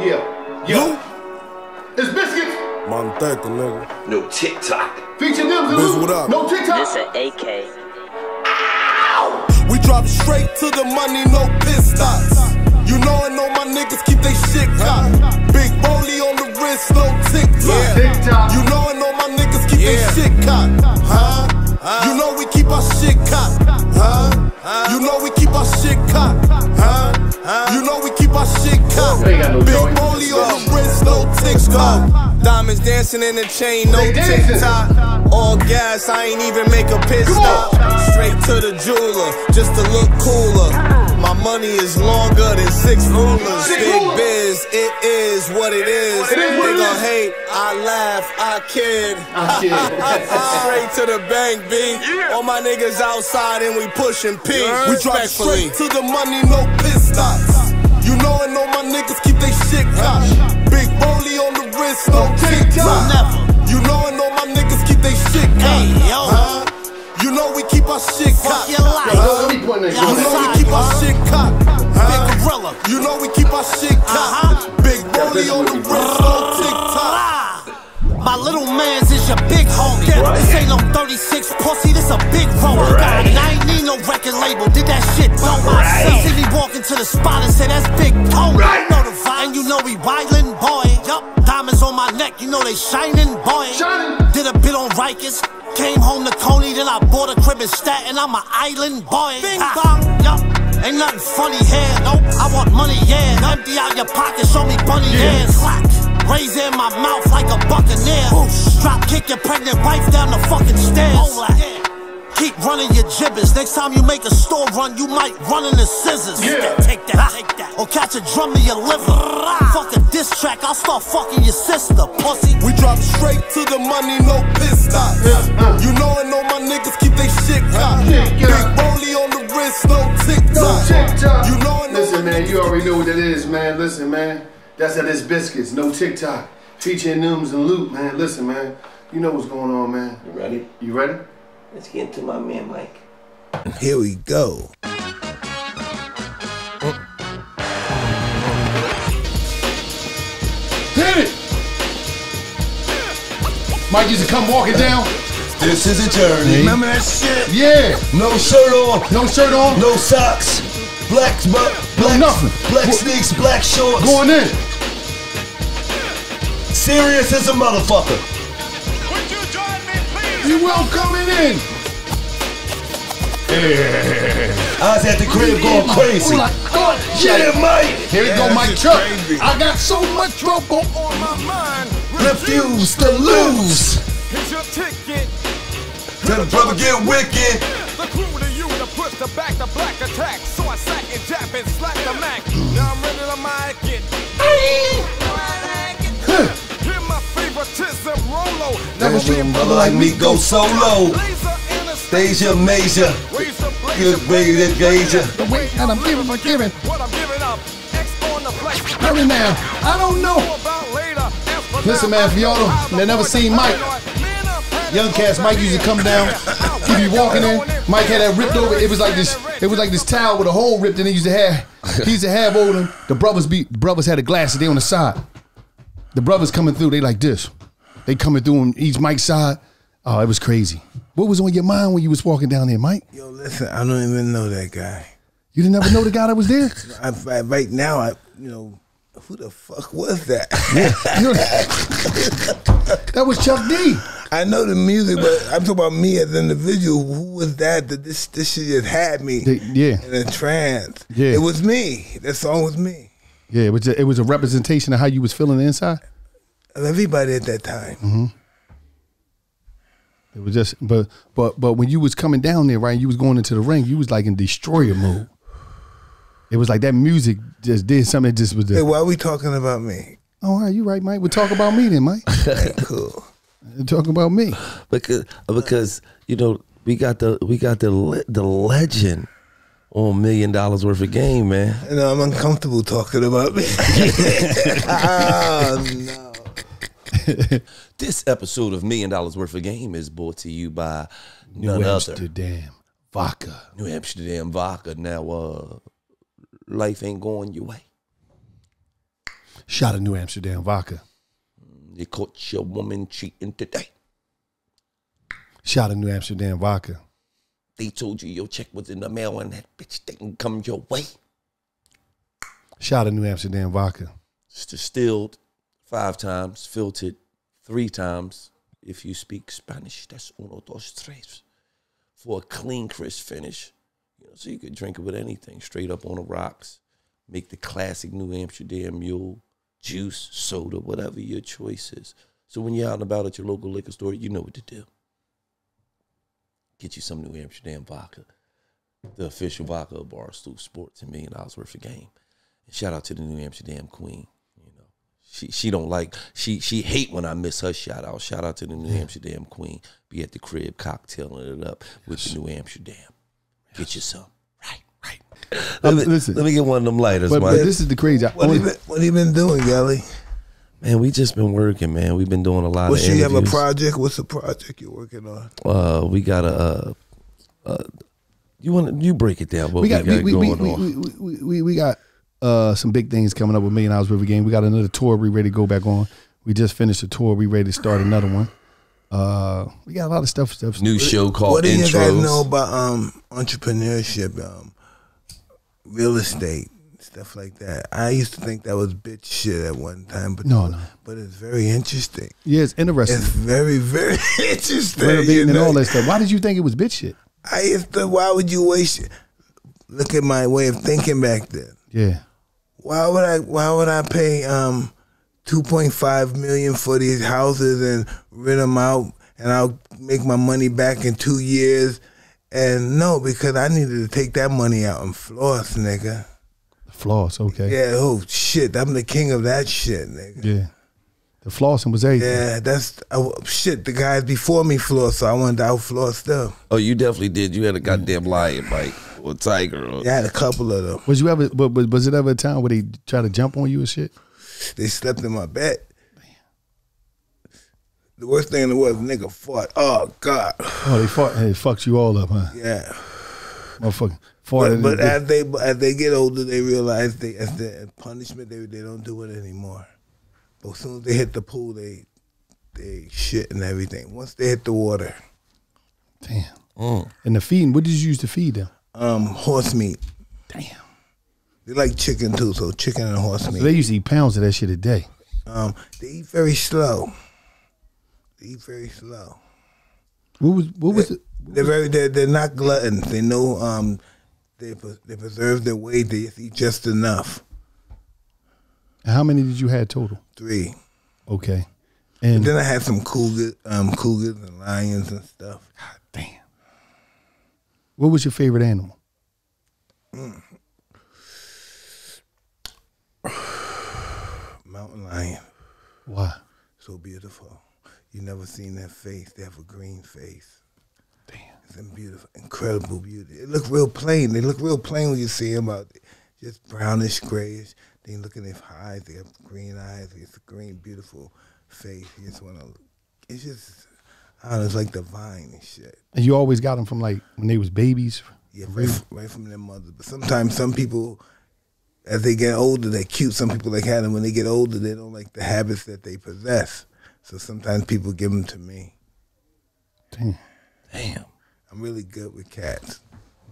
Yeah. Yeah. It's biscuits. Manteca, nigga. No TikTok. Feature them. Biz, what up? No TikTok. This a AK. We drop straight to the money, no piss stops. You know I know my niggas keep they shit cocked. Big rollie on the wrist, no TikTok. TikTok. You know I know my niggas keep Yeah. they shit cocked. Huh? You know we keep our shit cocked. Huh? You know we keep our shit cocked. Huh? You know we keep our shit cocked. They got no Big rollie on the wrist, no TikTok. Diamonds dancing in the chain, no dancing. TikTok. All gas, I ain't even make a pit stop. Straight to the jeweler, just to look cooler. My money is longer than six rulers. Big biz, it is what it is. It is what they gon' hate, I laugh, I kid. Straight to the bank, B. All my niggas outside and we pushing P. We drop straight to the money, no piss stops. You know I know my niggas keep they shit cocked. Big rollie on the wrist, no TikTok. You know I know my niggas keep they shit cocked. Huh? You know we keep our shit cocked. Yo, let me point that You know we keep our shit cocked. Big gorilla. You know we keep our shit cocked. Big rollie on the wrist, no TikTok. My little man's is your big homie. This ain't no 36 pussy, this a big roller. Right. And I ain't need no record label, did that shit know Right. myself. See me walk into the spot and say that's Big Tony. Right. You know the vibe, you know we wildin', boy. Yup, diamonds on my neck, you know they shining, boy. Shining. Did a bit on Rikers, came home to Coney, then I bought a crib in Staten. I'm an island boy. Bing bong, yup. Ain't nothing funny here, nope. I want money, yeah. Empty out your pocket, show me bunny Yeah. ears. Raise in my mouth like a buccaneer. Drop kick your pregnant wife down the fucking stairs. Keep running your gibbets. Next time you make a store run, you might run into scissors. Yeah. Take that, take that. Or catch a drum to your liver. Fuck a diss track, I'll start fucking your sister, pussy. We drop straight to the money, no piss stops. You know I know my niggas keep they shit cocked. Shit Big cocked. on the wrist, no TikTok. No TikTok. You know I know Listen, man, you already know what it is, man. Listen, man. That's that is biscuits. No TikTok. Featuring Nooms and Luke, man. Listen, man. You know what's going on, man. You ready? You ready? Let's get into my man Mike. Here we go. Hit it! Mike used to come walking down. This is a journey. Remember that shit? Yeah. No shirt on, No shirt on. no socks, black, black, black, nothing. black What- sneaks, black shorts. Going in. Serious as a motherfucker. Would you join me, please? You will coming in. I was at the crib going crazy. Oh my God. Yeah, Mike. Here we go, Yeah, Mike Chuck. crazy. I got so much trouble. On my mind. Refuse to lose. Here's your ticket. Tell the brother get wicked. The push the back the black attack. So I sack and jab and slack the Mac. Now I'm ready to mic it. Hear my favoritism, Rolo. Never see a brother like me go solo. Laser in Stasia major. Good way to gauge ya. The weight that I'm giving for giving. What I'm giving up. X on the flex. Hurry now. I don't know. About later. As for Listen, man, if y'all they never seen Mike. Young cats, Mike used to come down. He'd be walking in. Mike had that ripped over. It was like this. It was like this towel with a hole ripped in. it. He used to have. He used to have over them. The brothers be. The brothers had the glasses. They on the side. The brothers coming through. They like this. They coming through on each Mike's side. Oh, it was crazy. What was on your mind when you was walking down there, Mike? Yo, listen, I don't even know that guy. You didn't ever know the guy that was there. I, I, right now, I, you know, who the fuck was that? That was Chuck D. I know the music, but I'm talking about me as an individual. Who was that? That this this shit just had me The- yeah. in a trance. Yeah. it was me. That song was me. Yeah, it was. A, it was a representation of how you was feeling inside. Of everybody at that time. Mm-hmm. It was just, but but but when you was coming down there, right, you was going into the ring, you was like in destroyer mode. It was like that music just did something. That just was. Hey, why are we talking about me? oh, all right, you right, Mike. We'll talk about me then, Mike. Hey, cool. talk about me. because because you know we got the we got the the legend on million dollars worth of game, man. You know, I'm uncomfortable talking about me. oh, no. This episode of Million Dollars Worth of Game is brought to you by New none other Amsterdam vodka. New Amsterdam vodka. Now, uh, life ain't going your way. Shot of New Amsterdam vodka. You caught your woman cheating today. Shot of New Amsterdam vodka. They told you your check was in the mail and that bitch didn't come your way. Shot of New Amsterdam vodka. It's distilled five times, filtered three times. If you speak Spanish, that's uno, dos, tres. For a clean, crisp finish. So you could drink it with anything, straight up on the rocks. Make the classic New Amsterdam mule, juice, soda, whatever your choice is. So when you're out and about at your local liquor store, you know what to do. Get you some New Amsterdam vodka, the official vodka of Barstool Sports, and million dollars worth of game. And shout out to the New Amsterdam Queen. You know, she she don't like she she hate when I miss her shout out. Shout out to the New Amsterdam Queen. Be at the crib cocktailing it up with the New Amsterdam. Get you some. Right, right. Let me, listen. let me get one of them lighters, But, man. but this is the crazy. What have you been, what have you been doing, Gillie? man, we just been working, man. We've been doing a lot What's of you have a project? What's the project you're working on? uh, we got a. Uh, uh, you want to you break it down? What we got we, got we, we, going we, on? we, we, we, we got uh, some big things coming up with Million Dollars River Game. We got another tour we ready to go back on. We just finished a tour. We ready to start another one. Uh, we got a lot of stuff. stuff New show called what do you Intros. guys know about um, entrepreneurship, um, real estate, stuff like that? I used to think that was bitch shit at one time, but No, no. but it's very interesting. Yeah, it's interesting. It's very very interesting. Renovating you and know? all that stuff. Why did you think it was bitch shit? I used to. Why would you waste? Look at my way of thinking back then. Yeah. Why would I? Why would I pay um, two point five million for these houses and rent them out, and I'll make my money back in two years? And no, because I needed to take that money out and floss, nigga. Floss, okay. Yeah, oh shit, I'm the king of that shit, nigga. Yeah. The flossing was everything. Yeah, that's uh, shit. The guys before me floss, so I wanted to outfloss them. Oh, you definitely did. You had a goddamn lion, Mike, or tiger. Or, Yeah, I had a couple of them. Was you ever? But, but was it ever a time where they try to jump on you and shit? They slept in my bed. The worst thing in the world, nigga fought. Oh God, Oh, they fought. Hey, fucked you all up, huh? yeah. Motherfucker. Fought. But, but as they as they get older, they realize they as the punishment they they don't do it anymore. But as soon as they hit the pool, they they shit and everything. Once they hit the water, Damn. Mm. And the feeding. What did you use to feed them? um, horse meat. Damn. They like chicken too, so chicken and horse So meat. they used to eat pounds of that shit a day. Um, they eat very slow. They eat very slow. What was? What was it? They're very they're, they're not gluttons. They know um they they preserve their weight. They eat just enough. How many did you have total? Three. Okay. And Then I had some cougars, um, cougars and lions and stuff. God damn. What was your favorite animal? Mountain lion, Why? so beautiful. You never seen their face. They have a green face. Damn. It's beautiful, incredible beauty. They look real plain. They look real plain when you see them out there. Just brownish, grayish. Then you look at their eyes. They have green eyes. It's a green, beautiful face. You just want to. It's just. I don't know. It's like divine and shit. And you always got them from like when they was babies. Yeah, right, right from their mother. But sometimes some people, as they get older, they're cute. Some people like had them when they get older, they don't like the habits that they possess. So sometimes people give them to me. Damn. Damn. I'm really good with cats,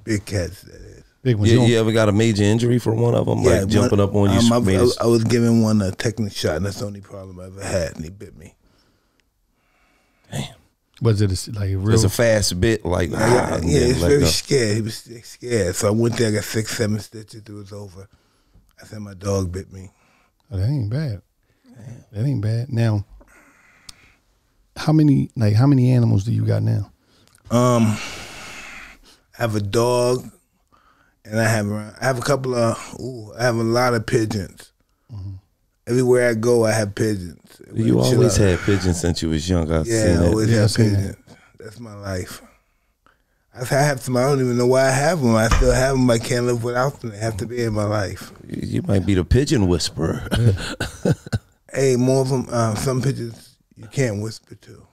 big cats. That is. Big ones. You, You you ever got a major injury for one of them, like jumping one- up on you? Um, I, I, I was giving one a technical shot, and that's the only problem I ever had, and he bit me. Damn. Was it a, like a real? It's a fast bit, like yeah, ah, yeah, and he's very go. scared. He was scared. So I went there, I got six, seven stitches. It was over. I said my dog bit me. Oh, that ain't bad. That ain't bad. Now, how many like how many animals do you got now? Um, I have a dog, and I have around, I have a couple of. Ooh, I have a lot of pigeons. Mm-hmm. Everywhere I go, I have pigeons. You always out. had pigeons since you was young. I've Yeah, seen I that. always Yeah, I have seen that. pigeons. That's my life. I I have some. I don't even know why I have them. I still have them. I can't live without them. They have to be in my life. You might be the pigeon whisperer. Hey, more of them. Uh, some pigeons you can't whisper to.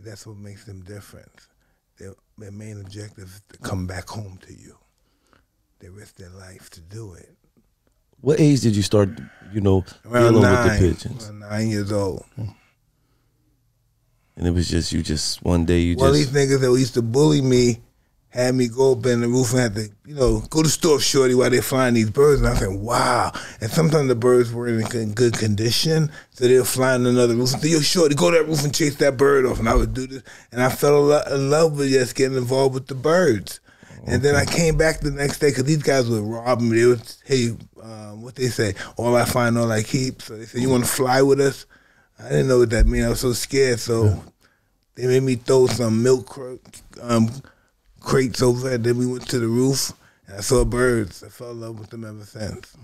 That's what makes them different. Their, their main objective is to come back home to you. They risk their life to do it. what age did you start you know, Around dealing nine, with the pigeons. nine years old. And it was just you just one day you of just these niggas that used to bully me had me go up in the roof and had to, you know, go to store shorty while they're flying these birds. And I said, wow. And sometimes the birds were in good condition, so they were flying another roof. And say, yo, shorty, go to that roof and chase that bird off. And I would do this. And I fell in love with just getting involved with the birds. And then I came back the next day because these guys would rob me. They would, hey, um, what they say, all I find, all I keep. So they said, you want to fly with us? I didn't know what that meant. I was so scared. So they made me throw some milk cr- um, crates over there. Then we went to the roof and I saw birds. I fell in love with them ever since.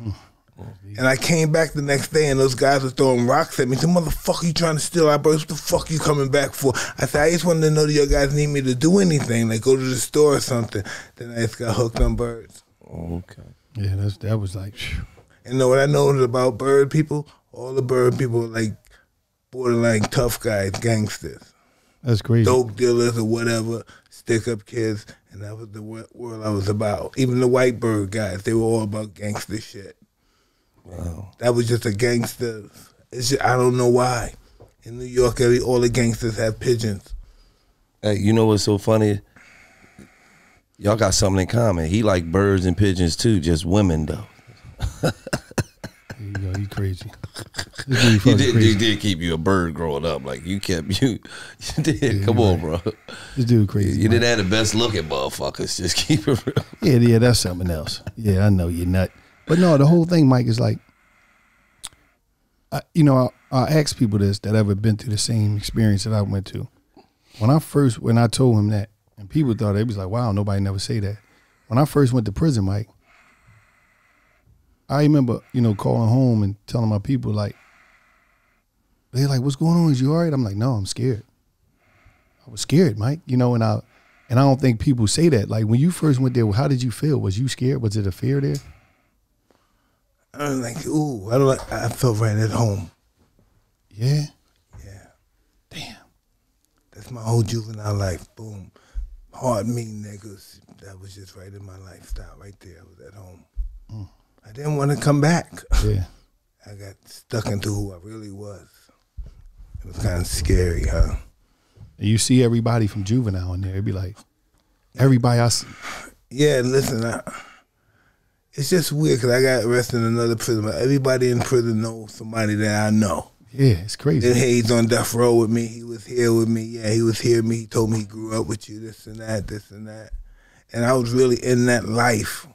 And I came back the next day and those guys were throwing rocks at me. Said, motherfucker, you trying to steal our birds? What the fuck you coming back for? I said, I just wanted to know that you guys need me to do anything, like go to the store or something. Then I just got hooked on birds. okay. Yeah, that's that was like. phew. And know what I noticed about bird people? All the bird people are like borderline tough guys, gangsters. That's crazy. dope dealers or whatever, stick up kids, and that was the world I was about. Even the white bird guys, they were all about gangster shit. Wow. That was just a gangster. It's just, I don't know why. In New York, every all the gangsters have pigeons. Hey, you know what's so funny? Y'all got something in common. He like birds and pigeons too, just women though. You go. You crazy. He did, crazy. did keep you a bird growing up. Like you kept you, you did. Come on, bro. This dude crazy. You man. didn't have the best looking motherfuckers. Just keep it real. Yeah, yeah, that's something else. Yeah, I know you're nut. But no, the whole thing, Mike, is like, I, you know, I, I ask people this that ever been through the same experience that I went to. When I first, when I told him that, and people thought they was like, "Wow, nobody never say that." When I first went to prison, Mike, I remember, you know, calling home and telling my people like, they're like, "What's going on? Is you all right?" I'm like, "No, I'm scared." I was scared, Mike. You know, and I and I don't think people say that. Like when you first went there, how did you feel? Was you scared? Was it a fear there? I was like, ooh, I don't like, I felt right at home. Yeah. Yeah. Damn. That's my whole juvenile life. Boom. Hard, mean niggas. That was just right in my lifestyle right there. I was at home. Mm. I didn't want to come back. Yeah. I got stuck into who I really was. It was kind of scary, huh? You see everybody from juvenile in there. It'd be like everybody I see. Yeah, listen, I, it's just weird because I got arrested in another prison. But everybody in prison knows somebody that I know. Yeah, it's crazy. Then Hayes on death row with me. He was here with me. Yeah, he was here with me. He told me he grew up with you, this and that, this and that. And I was really in that life.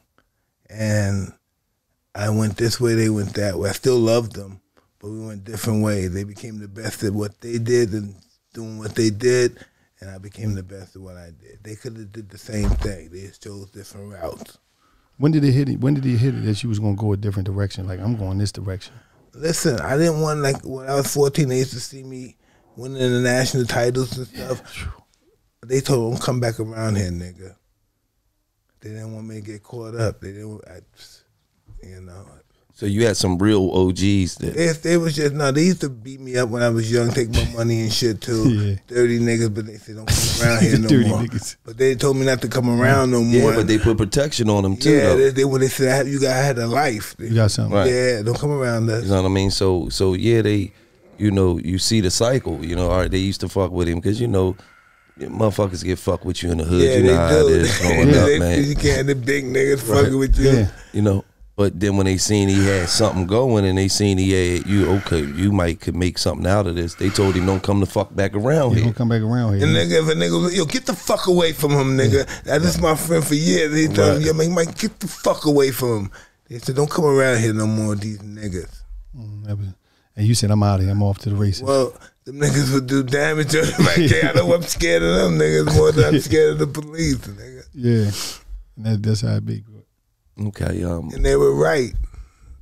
And I went this way, they went that way. I still loved them, but we went different ways. They became the best at what they did and doing what they did, and I became the best at what I did. They could have did the same thing. They just chose different routes. When did it hit it? When did it hit it that you was gonna go a different direction? Like I'm going this direction. Listen, I didn't want like when I was fourteen. They used to see me winning the national titles and stuff. They told them come back around here, nigga. They didn't want me to get caught up. They didn't. I, you know, So you had some real OGs that they, they was just no. They used to beat me up when I was young, take my money and shit too. Yeah. Dirty niggas, but they said don't come around here no more. niggas. But they told me not to come around no more. yeah, but they put protection on them too. yeah, they, they when they said I had, you got I had a life. You got something. Right. Yeah, don't come around us. You know what I mean? So so yeah, they you know, you see the cycle, you know, all right, they used to fuck with him because you know motherfuckers get fucked with you in the hood. Yeah, you they know how it do. is growing up, man. You can't the big niggas fucking with you. Yeah. You know. But then when they seen he had something going and they seen he had you okay, you might could make something out of this. They told him don't come the fuck back around here. Don't come back around here? And nigga, if a nigga was, yo, get the fuck away from him, nigga. That is my friend for years. He told Right. me, yo, man, Mike, get the fuck away from him. They said, don't come around here no more, these niggas. Mm, And you said I'm out of here. I'm off to the races. Well, them niggas would do damage on him. Like, yeah, I know I'm scared of them niggas more than I'm scared of the police, nigga. yeah. And that, that's how it be. Okay, um And they were right.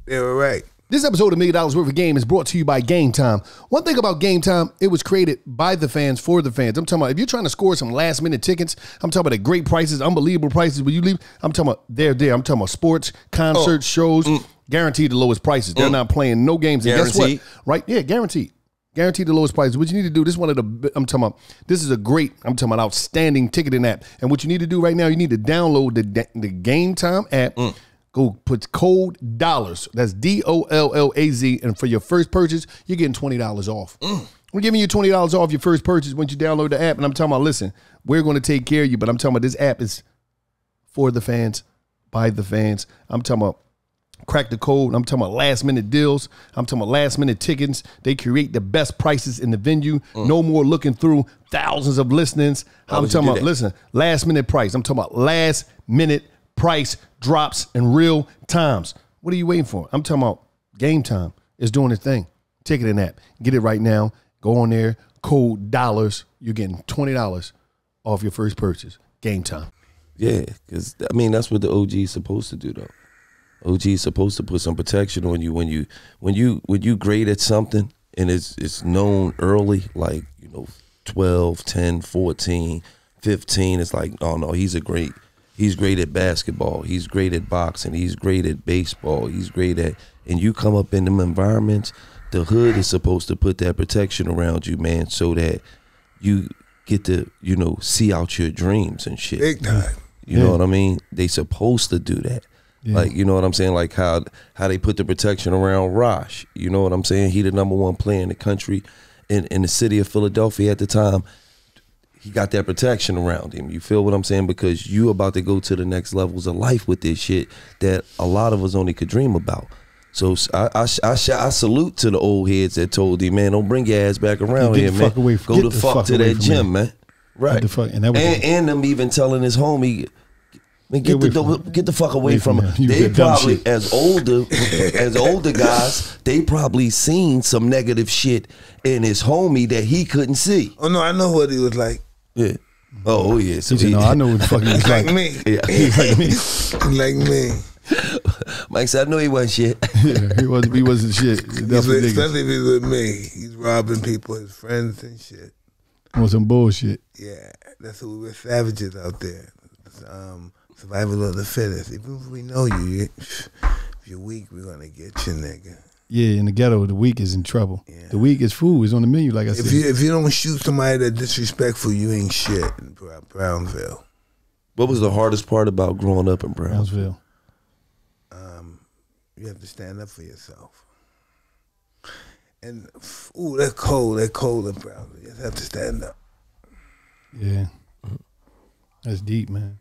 They were right. This episode of Million Dollars Worth of Game is brought to you by Game Time. One thing about Game Time, it was created by the fans for the fans. I'm talking about if you're trying to score some last minute tickets, I'm talking about at great prices, unbelievable prices. When you leave, I'm talking about they're there. I'm talking about sports, concerts, shows, guaranteed the lowest prices. They're not playing no games. And guess what? Right? Yeah, guaranteed. Guaranteed the lowest price. What you need to do, this is one of the I'm talking about, this is a great, I'm talking about outstanding ticketing app. And what you need to do right now, you need to download the the Game Time app. Mm. Go put code dollars. That's D O L L A Z. And for your first purchase, you're getting twenty dollars off. Mm. We're giving you twenty dollars off your first purchase once you download the app. And I'm talking about, listen, we're going to take care of you, but I'm talking about this app is for the fans, by the fans. I'm talking about crack the code. I'm talking about last minute deals. I'm talking about last minute tickets. They create the best prices in the venue. No more looking through thousands of listings. I'm talking about that? listen, last minute price. I'm talking about last minute price drops in real times. What are you waiting for? I'm talking about game time is doing its thing. Ticketing app. Get it right now. Go on there. Code dollars. You're getting twenty dollars off your first purchase. Game time. Yeah, because I mean that's what the OG is supposed to do though. OG is supposed to put some protection on you when you when you when you great at something and it's it's known early, like, you know, 12, 10, 14, 15. It's like, oh no, he's a great he's great at basketball, he's great at boxing, he's great at baseball, he's great at and you come up in them environments, the hood is supposed to put that protection around you, man, so that you get to, you know, see out your dreams and shit. Big time. You know what I mean? They supposed to do that. Like, you know what I'm saying? Like how how they put the protection around Rosh. You know what I'm saying? He the number one player in the country in, in the city of Philadelphia at the time. He got that protection around him. You feel what I'm saying? Because you about to go to the next levels of life with this shit that a lot of us only could dream about. So I I, I, I salute to the old heads that told him, man, don't bring your ass back around Get here, the man. fuck away from- go get the, the fuck, fuck to that gym, me. man. Right. the fuck- and that was and, and them even telling his homie, man, get Get the, away from get the fuck away, away from from him. him. They probably, as older, as older guys, they probably seen some negative shit in his homie that he couldn't see. Oh no, I know what he was like. Yeah. Oh, oh, yeah. So You he, know, I know what the fuck he was Like like. me. Yeah. like me. like me. Mike said, I know he wasn't shit. Yeah, he wasn't. He wasn't shit. He's That's with, especially if he's with me. He's robbing people, his friends and shit. On some bullshit. Yeah, that's who we're savages out there. Um, survival of the fittest. Even if we know you, you if you're weak, we're gonna get you, nigga. Yeah, in the ghetto, the weak is in trouble. Yeah. The weak is food. Is on the menu, like I If said. you if you don't shoot somebody that disrespectful, you ain't shit in Bro- Brownsville. What was the hardest part about growing up in Brownsville? Brownsville. You have to stand up for yourself. And ooh, that cold, that cold in Brownsville. You have to stand up. Yeah, that's deep, man.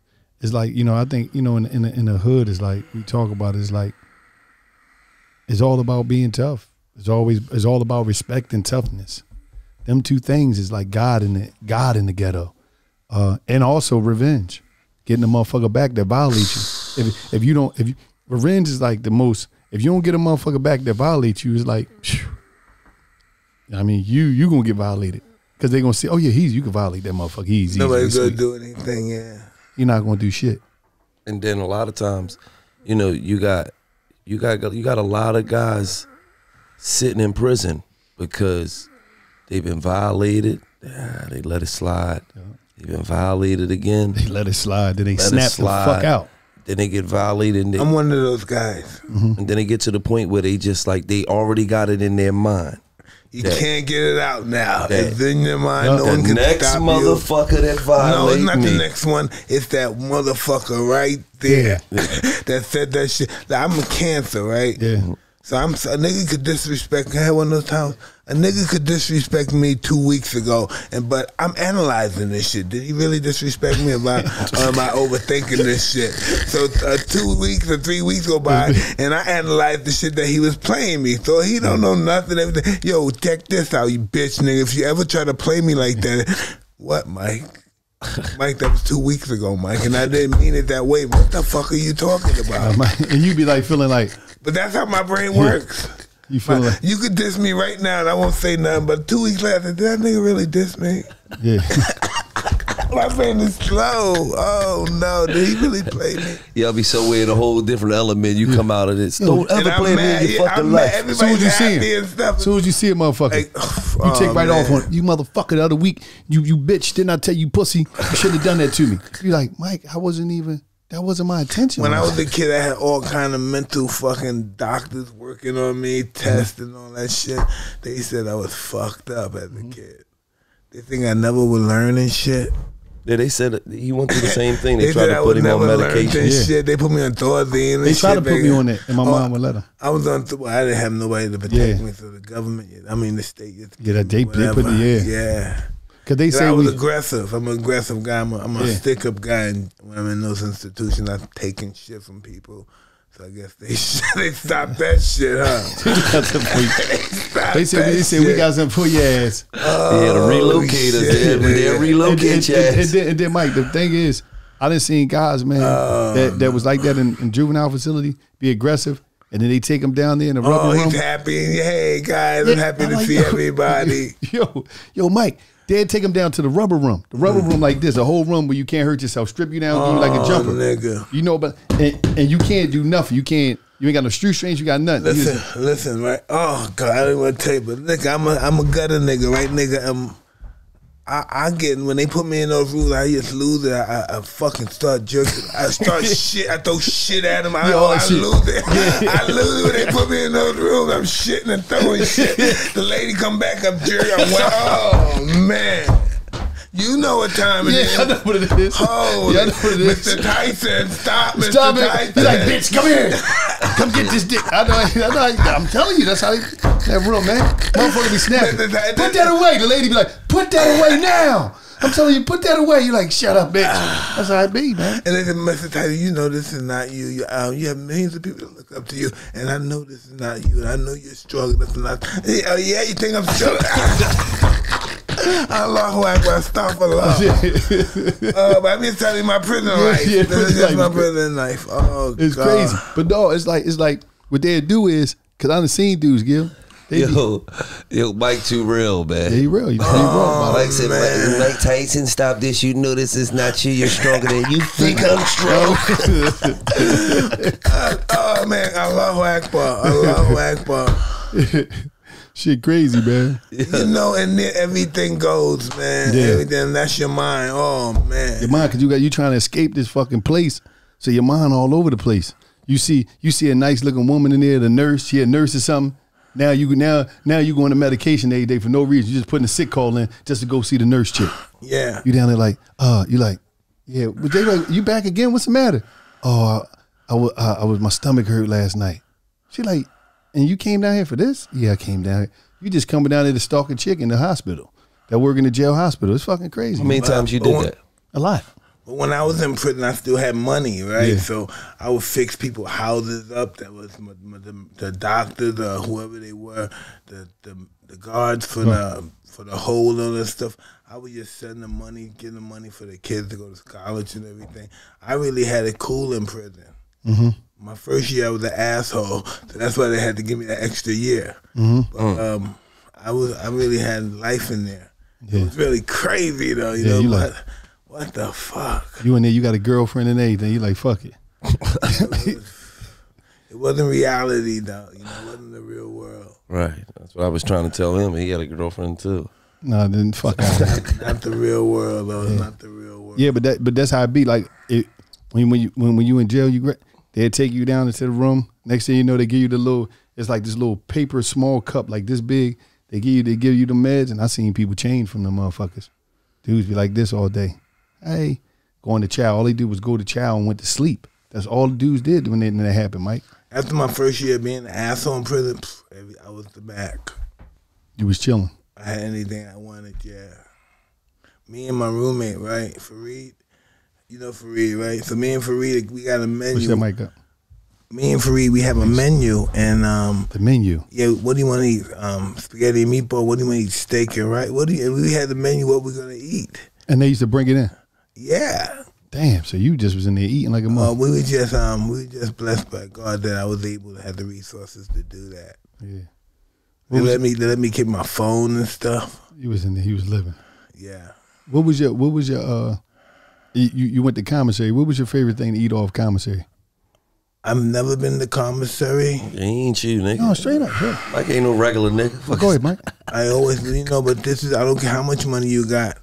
It's like you know, I think you know, in in the, in the hood, it's like we talk about. It's like it's all about being tough. It's always it's all about respect and toughness. Them two things is like God in the God in the ghetto, uh, and also revenge, getting the motherfucker back that violate you. If if you don't, if you revenge is like the most. If you don't get a motherfucker back that violates you, it's like, phew. I mean, you you gonna get violated because they gonna say, oh yeah, he's you can violate that motherfucker. He's easy. Nobody's gonna do anything. Yeah. You're not gonna do shit. and then a lot of times, you know, you got you got you got a lot of guys sitting in prison because they've been violated. Ah, they let it slide. They've been violated again. They let it slide. Then they Let it snap the slide. fuck out. Then they get violated, and, they, I'm one of those guys. Mm-hmm. and then they get to the point where they just like they already got it in their mind. You That- can't get it out now. that- it's in your mind. Yeah. no The one can next stop motherfucker that you. No, it's not me. the next one. It's that motherfucker right there that said that shit. Like, I'm a cancer, right? Yeah. So I'm a nigga could disrespect. I had one of those times. A nigga could disrespect me two weeks ago, and but I'm analyzing this shit. Did he really disrespect me? Am I, or am I overthinking this shit? So uh, two weeks or three weeks go by, and I analyze the shit that he was playing me. So he don't know nothing. Everything. Yo, check this out, you bitch nigga. If you ever try to play me like that, what, Mike? Mike, that was two weeks ago, Mike, and I didn't mean it that way. What the fuck are you talking about? and you'd be like feeling like But that's how my brain works. you feel like You could diss me right now and I won't say nothing, but two weeks later, did that nigga really diss me? yeah. My brain is slow. Oh no, did he really play me? Y'all be somewhere in a whole different element. You come out of this. Don't ever play me in your Yeah, fucking I'm mad. life. As soon as you Everybody's see happy him, and stuff. as soon as you see a motherfucker, Like, oh, you take oh, right off man. on you motherfucker. The other week, you you bitch. Didn't I tell you, pussy? You should have done that to me. You like Mike? I wasn't even. That wasn't my intention. When I was a kid, I had all kind of mental fucking doctors working on me, mm-hmm. testing all that shit. They said I was fucked up as a mm-hmm. kid. They think I never would learn and shit. Yeah, they said he went through the same thing. They, They tried to I put him on medication. Yeah. shit. They put me on Thorazine. and They tried to shit, put me on it, and my Oh, mom would let her. I was on. Th- I didn't have nobody to protect Yeah. me, so the government. I mean, the state. Just Yeah, that they- they put whatever. the- yeah. yeah. Cause they 'Cause say I was we, aggressive. I'm an aggressive guy. I'm a, I'm a Yeah. stick up guy, and when I'm in those institutions, I'm taking shit from people. So I guess they they stopped that shit, huh? stopped they said they said we got some for your ass. Oh, yeah, the relocators. shit, They, nigga. they'll And, relocate and, your and, ass. and then, and then, Mike, the thing is, I didn't see guys, man, oh, that, that was like that in, in juvenile facility, be aggressive, and then they take them down there in the oh, rubber Oh, room. he's happy. Hey guys, Yeah, I'm happy I'm to like, see yo. everybody. Yo, yo, Mike, they'd take him down to the rubber room. The rubber room like this, a whole room where you can't hurt yourself, strip you down, give you like a Oh, jumper. nigga. You know, but and, and you can't do nothing. You can't. You ain't got no shoestrings. You got nothing. Listen, just- listen, right? Oh God, I didn't want to tell you, but nigga, I'm a I'm a gutter nigga, right, nigga. Um, I I get when they put me in those rooms, I just lose it. I, I, I fucking start jerking. I start shit. I throw shit at them. I, oh, I lose it. I lose it when they put me in those rooms. I'm shitting and throwing shit. The lady come back, I'm jerking. I'm wet. Oh man. You know what time it yeah, is. I know what it is. Oh, yeah, I know what it is. Mr. Tyson, stop, Mr. Stop it! Tyson. He's like, bitch, come here, come get this dick. I know, I know. I'm telling you, that's how that real man. Motherfucker be snapping. Put that away. The lady be like, put that away now. I'm telling you, put that away. You're like, shut up, bitch. That's how it be, man. And they said, Mr. Tyson, you know this is not you. You, um, you have millions of people that look up to you, and I know this is not you. And I know you're struggling. This not. Oh yeah, you think I'm struggling? Allahu Akbar, astaghfirullah. uh, but I'm just telling you my prison life. yeah, this is prison just life my prison life. Oh, It's God. crazy. But no, it's like it's like what they do is because I done seen dudes, Gil. They be, Yo, yo, Mike too real, man. they real. You know, they wrong Mike said, man. Mike, Mike Tyson, stop this. You know this is not you. You're stronger than you think I'm strong. Oh man, Allahu Akbar, Allahu Akbar. Shit, crazy, man. You know, and then everything goes, man. Yeah. Everything. That's your mind. Oh man. Your mind, cause you got you trying to escape this fucking place, so your mind all over the place. You see, you see a nice looking woman in there, the nurse. She a nurse or something. Now you now now you going to medication every day for no reason. You just putting a sick call in just to go see the nurse chick. Yeah. You down there like, uh, you like, yeah. But they like, you back again? What's the matter? Oh, I, I was, I was, my stomach hurt last night. She like, and you came down here for this? Yeah, I came down here. You just coming down here to stalk a chick in the hospital that work in the jail hospital. It's fucking crazy. How many times you did that? a lot. But when I was in prison, I still had money, right? Yeah. So I would fix people houses up. That was my, my, the, the doctors or whoever they were, the the, the guards for the for the hole and that stuff. I would just send the money, give the money for the kids to go to college and everything. I really had it cool in prison. Mm-hmm. My first year, I was an asshole, so that's why they had to give me that extra year. Mm-hmm. But um, I was I really had life in there. Yeah. It was really crazy though. You Yeah, know you what? like- what the fuck? You in there, you got a girlfriend and everything. You like, fuck it. It wasn't reality though. You know, it wasn't the real world. Right. That's what I was trying to tell him. He had a girlfriend too. No, nah, then fuck out. Not the real world though. It's not the real world. Yeah, but that but that's how it be. Like it, when when you when, when you in jail, you gra- they take you down into the room. Next thing you know, they give you the little. It's like this little paper small cup, like this big. They give you they give you the meds, and I seen people change from the motherfuckers. Dudes be like this all day. Hey, going to chow. All they did was go to chow and went to sleep. That's all the dudes did when that happened, Mike. After my first year being an asshole in prison, pff, I was the back. You was chilling. I had anything I wanted. Yeah. Me and my roommate, right, Fareed. You know Fareed, right? So me and Fareed, we got a menu. Push that mic up. Me and Fareed, we have a menu, and um, The menu. yeah, what do you want to eat? Um, spaghetti and meatball. What do you want to eat? Steak and right? What do you? And we had the menu. What we're gonna eat? And they used to bring it in. Yeah. Damn. So you just was in there eating like a Uh, we were just um, we were just blessed by God that I was able to have the resources to do that. yeah. They let me they let me keep my phone and stuff. He was in there. He was living. Yeah. What was your What was your uh? You you went to commissary. What was your favorite thing to eat off commissary? I've never been to commissary. He ain't you, nigga. No, straight up. Sure. Mike ain't no regular nigga. Fuck Go ahead, Mike. I always you know, but this is I don't care how much money you got.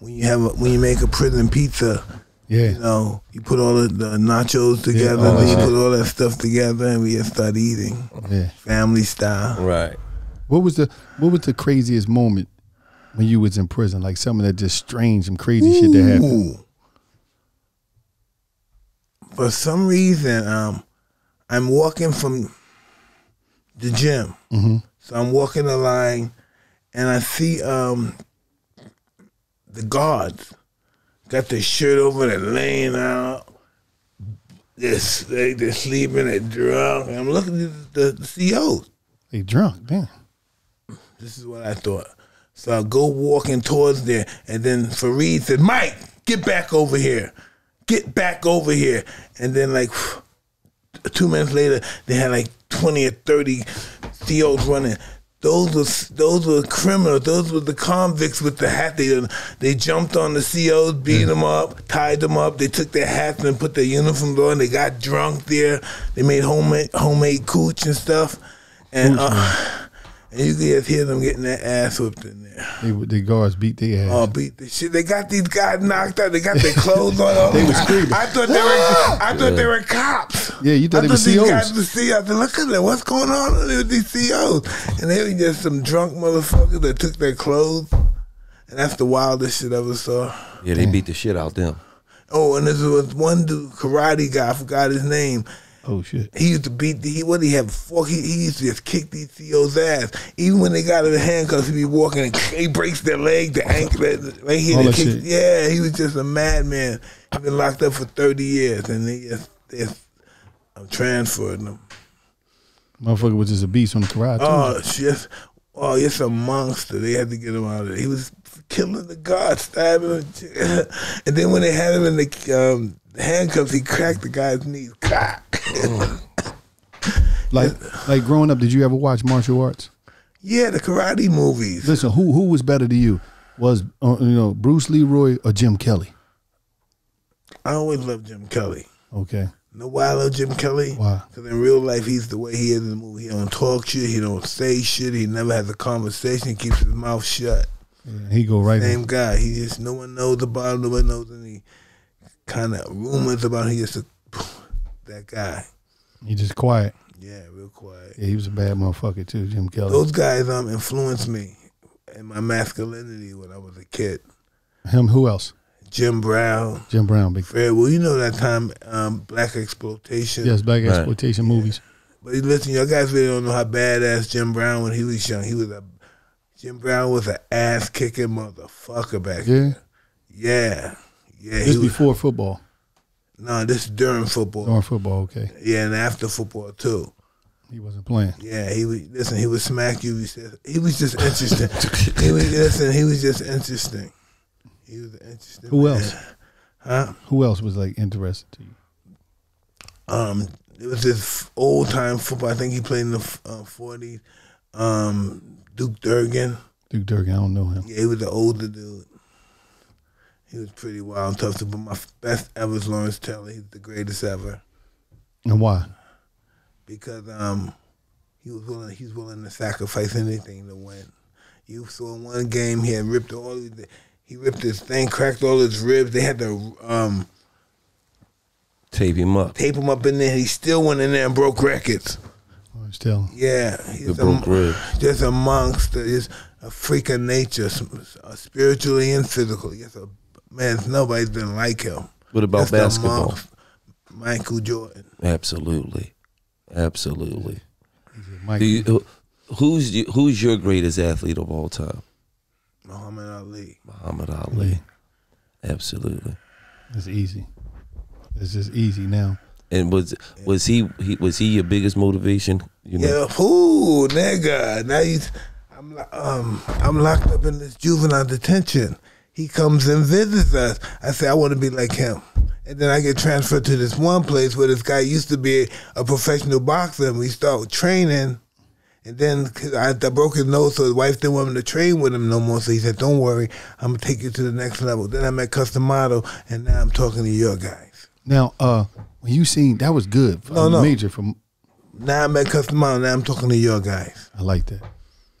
When you have a, when you make a prison pizza, Yeah. you know, you put all the, the nachos together, all that then you shit. put all that stuff together, and we just start eating, Yeah. family style. Right. What was the What was the craziest moment when you was in prison? Like some of that just strange and crazy shit that happened. For some reason, um, I'm walking from the gym. So I'm walking the line, and I see um, the guards got their shirt over, they're laying out. They're, they, they're sleeping, they're drunk. And I'm looking at the, the COs. They drunk, man. This is what I thought. So I go walking towards there, and then Fareed said, Mike, get back over here. Get back over here. And then, like, two minutes later, they had like 20 or 30 COs running. Those were those were criminals. Those were the convicts with the hat. They they jumped on the COs, beat them up, tied them up. They took their hats and put their uniforms on. They got drunk there. They made homemade homemade cooch and stuff. And uh, and you could just hear them getting their ass whipped in there. They the guards beat their ass. Oh, beat the shit! They got these guys knocked out. They got their clothes on. They was screaming. I thought they were. I thought they were cops. Yeah, you thought I they were these COs. guys were COs. I said, look at them. What's going on with these COs? And they were just some drunk motherfuckers that took their clothes. And that's the wildest shit I ever saw. Yeah, they mm. beat the shit out them. Oh, and there was one dude, karate guy. I forgot his name. Oh shit. He used to beat. The, he what he have fork. He, he used to just kick these COs ass. Even when they got in the handcuffs, he be walking and he breaks their leg, the ankle, that- right here. That kick- Yeah, he was just a madman. He been locked up for thirty years, and they just, they just um, I'm transferring him. Motherfucker was just a beast on the karate. too. Oh, shit. Oh, it's a monster. They had to get him out of there. He was killing the guard, stabbing him. And then when they had him in the um, handcuffs, he cracked the guy's knees. Crack. like like growing up, did you ever watch martial arts? yeah, the karate movies. Listen, who who was better to you? Was uh, you know Bruce Leroy or Jim Kelly? I always loved Jim Kelly. Okay, Know why I love Jim Kelly? Why? Because in real life, he's the way he is in the movie. He don't talk shit. He don't say shit. He never has a conversation. He keeps his mouth shut. Yeah, he go right. Same guy. He just no one knows about him. No one knows any kind of rumors about him. He just a, that guy. He just quiet. Yeah, real quiet. Yeah, he was a bad motherfucker too, Jim Kelly. Those guys um influenced me in my masculinity when I was a kid. Him, who else? Jim Brown, Jim Brown, big. Fred. Well, you know that time um, black exploitation. Yes, black Right. exploitation movies. But listen, y'all guys really don't know how badass Jim Brown when he was young. He was a Jim Brown was an ass kicking motherfucker back Yeah, then. Yeah. Yeah. this was, before football, no, this is during football. during football. Okay, Yeah, and after football too. he wasn't playing. Yeah, he was listen, he would smack you. He said he was just interesting. he was listen, he was just interesting. He was interesting. Who man. else? Huh? Who else was like interested to you? Um, it was this old time football. I think he played in the uh, 40s. Um, Duke Durgan. Duke Durgan. I don't know him. Yeah, he was an older dude. He was pretty wild and tough. But my best ever is Lawrence Taylor. He's the greatest ever And why? because um, he was willing. He's willing to sacrifice anything to win. You saw in one game he had ripped all. His, he ripped his thing, cracked all his ribs. They had to um, Tape him up. tape him up in there. He still went in there and broke records. Lawrence Taylor. Yeah, he's The broke a, just a monster. He's a freak of nature, uh, spiritually and physically. Yes, a man. Nobody's been like him. What about Just a basketball? monster. Michael Jordan. Absolutely, absolutely. Mike. Do you, who's who's your greatest athlete of all time? Muhammad Ali. Muhammad Ali. Lee. Absolutely. It's easy. It's just easy now. And was was he, he was he your biggest motivation? You know, Yeah, ooh, nigga. Now he's, I'm, um, I'm locked up in this juvenile detention. He comes and visits us. I say I want to be like him, and then I get transferred to this one place where this guy used to be a professional boxer, and we start training. And then I, I broke his nose, so his wife didn't want him to train with him no more. So he said, "Don't worry, I'm gonna take you to the next level." Then I met Cus D'Amato, and now I'm talking to your guys. Now, uh, when you seen that was good. No, Uh, no. Major from. Now I met Cus D'Amato. Now I'm talking to your guys. I like that.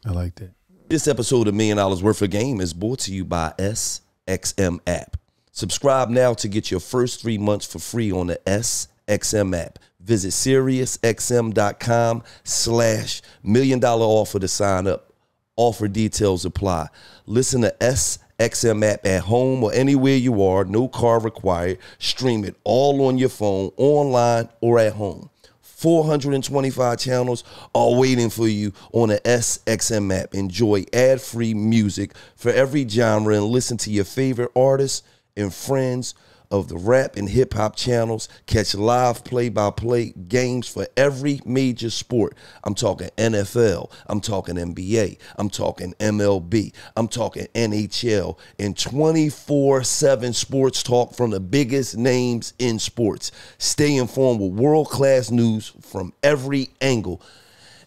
I like that. This episode of Million Dollars Worth of Game is brought to you by SXM app. Subscribe now to get your first three months for free on the SXM app. Visit SiriusXM.com slash million dollar offer to sign up. Offer details apply. Listen to SXM app at home or anywhere you are. No car required. Stream it all on your phone, online, or at home. 425 channels are waiting for you on the SXM app. Enjoy ad free music for every genre and listen to your favorite artists and friends of the rap and hip hop channels. Catch live play by play games for every major sport. I'm talking NFL, I'm talking NBA, I'm talking MLB, I'm talking NHL, and 24 7 sports talk from the biggest names in sports. Stay informed with world class news from every angle.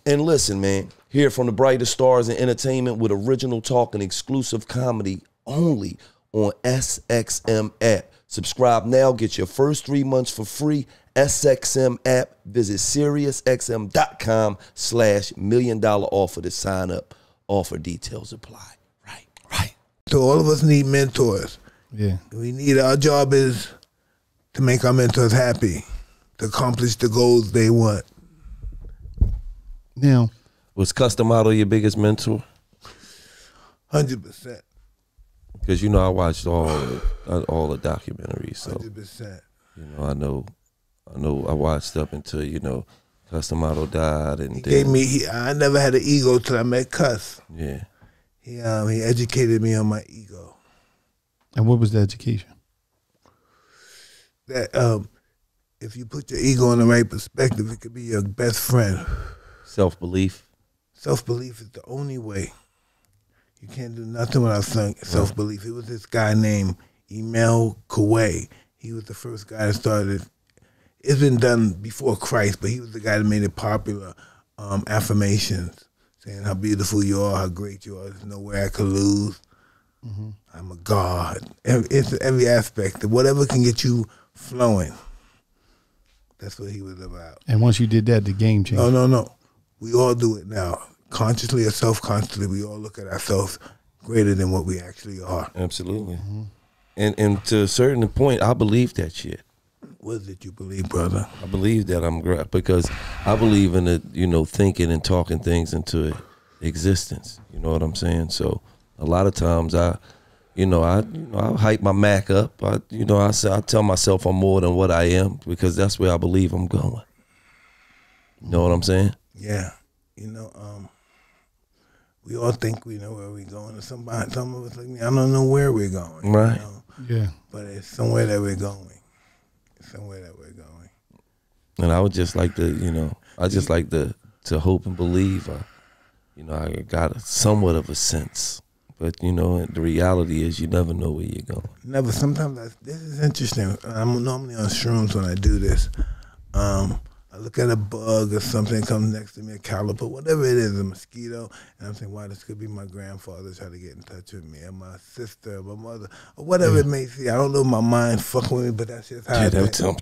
And listen, man, hear from the brightest stars in entertainment with original talk and exclusive comedy only on SXM app. Subscribe now, get your first three months for free. SXM app. Visit SiriusXM.com slash million dollar offer to sign up. Offer details apply. Right, right. So all of us need mentors. Yeah. We need our job is to make our mentors happy, to accomplish the goals they want. Now, Was Cus D'Amato your biggest mentor? Hundred percent. Because you know I watched all the, uh, all the documentaries, so Hundred percent. you know I know I know I watched up until you know Cus D'Amato died, and He then gave me. He, I never had an ego till I met Cus. yeah. He um he educated me on my ego. and what was the education? That um, if you put your ego in the right perspective, it could be your best friend. Self belief. Self belief is the only way. You can't do nothing without self belief. It was this guy named Emil Coué. He was the first guy that started. It's been done before Christ, but he was the guy that made it popular. Um, affirmations, saying how beautiful you are, how great you are. There's nowhere I could lose. I'm a god. Every, it's every aspect. Whatever can get you flowing. That's what he was about. And once you did that, the game changed. No, no, no. We all do it now. Consciously or self consciously, we all look at ourselves greater than what we actually are. Absolutely. And and to a certain point, I believe that shit. What is it you believe, brother? I believe that I'm great because I believe in it, you know, thinking and talking things into existence. You know what I'm saying? So a lot of times I, you know, I you know, I hype my Mac up. I you know, I say I tell myself I'm more than what I am because that's where I believe I'm going. You know what I'm saying? Yeah. You know, um, we all think we know where we're going. And somebody, some of us like me, I don't know where we're going. you Right. know? Yeah. But it's somewhere that we're going. It's somewhere that we're going. And I would just like to, you know, I just like to to hope and believe. I, you know, I got a, somewhat of a sense, but you know, the reality is you never know where you're going. Never. Sometimes I, this is interesting. I'm normally on shrooms when I do this. Um, I look at a bug or something comes next to me, a caliper, whatever it is, a mosquito, and I'm saying, wow, this could be my grandfather trying to get in touch with me, or my sister, or my mother, or whatever it may be. I don't know my mind fucking with me, but that's just how I Yeah, think. them,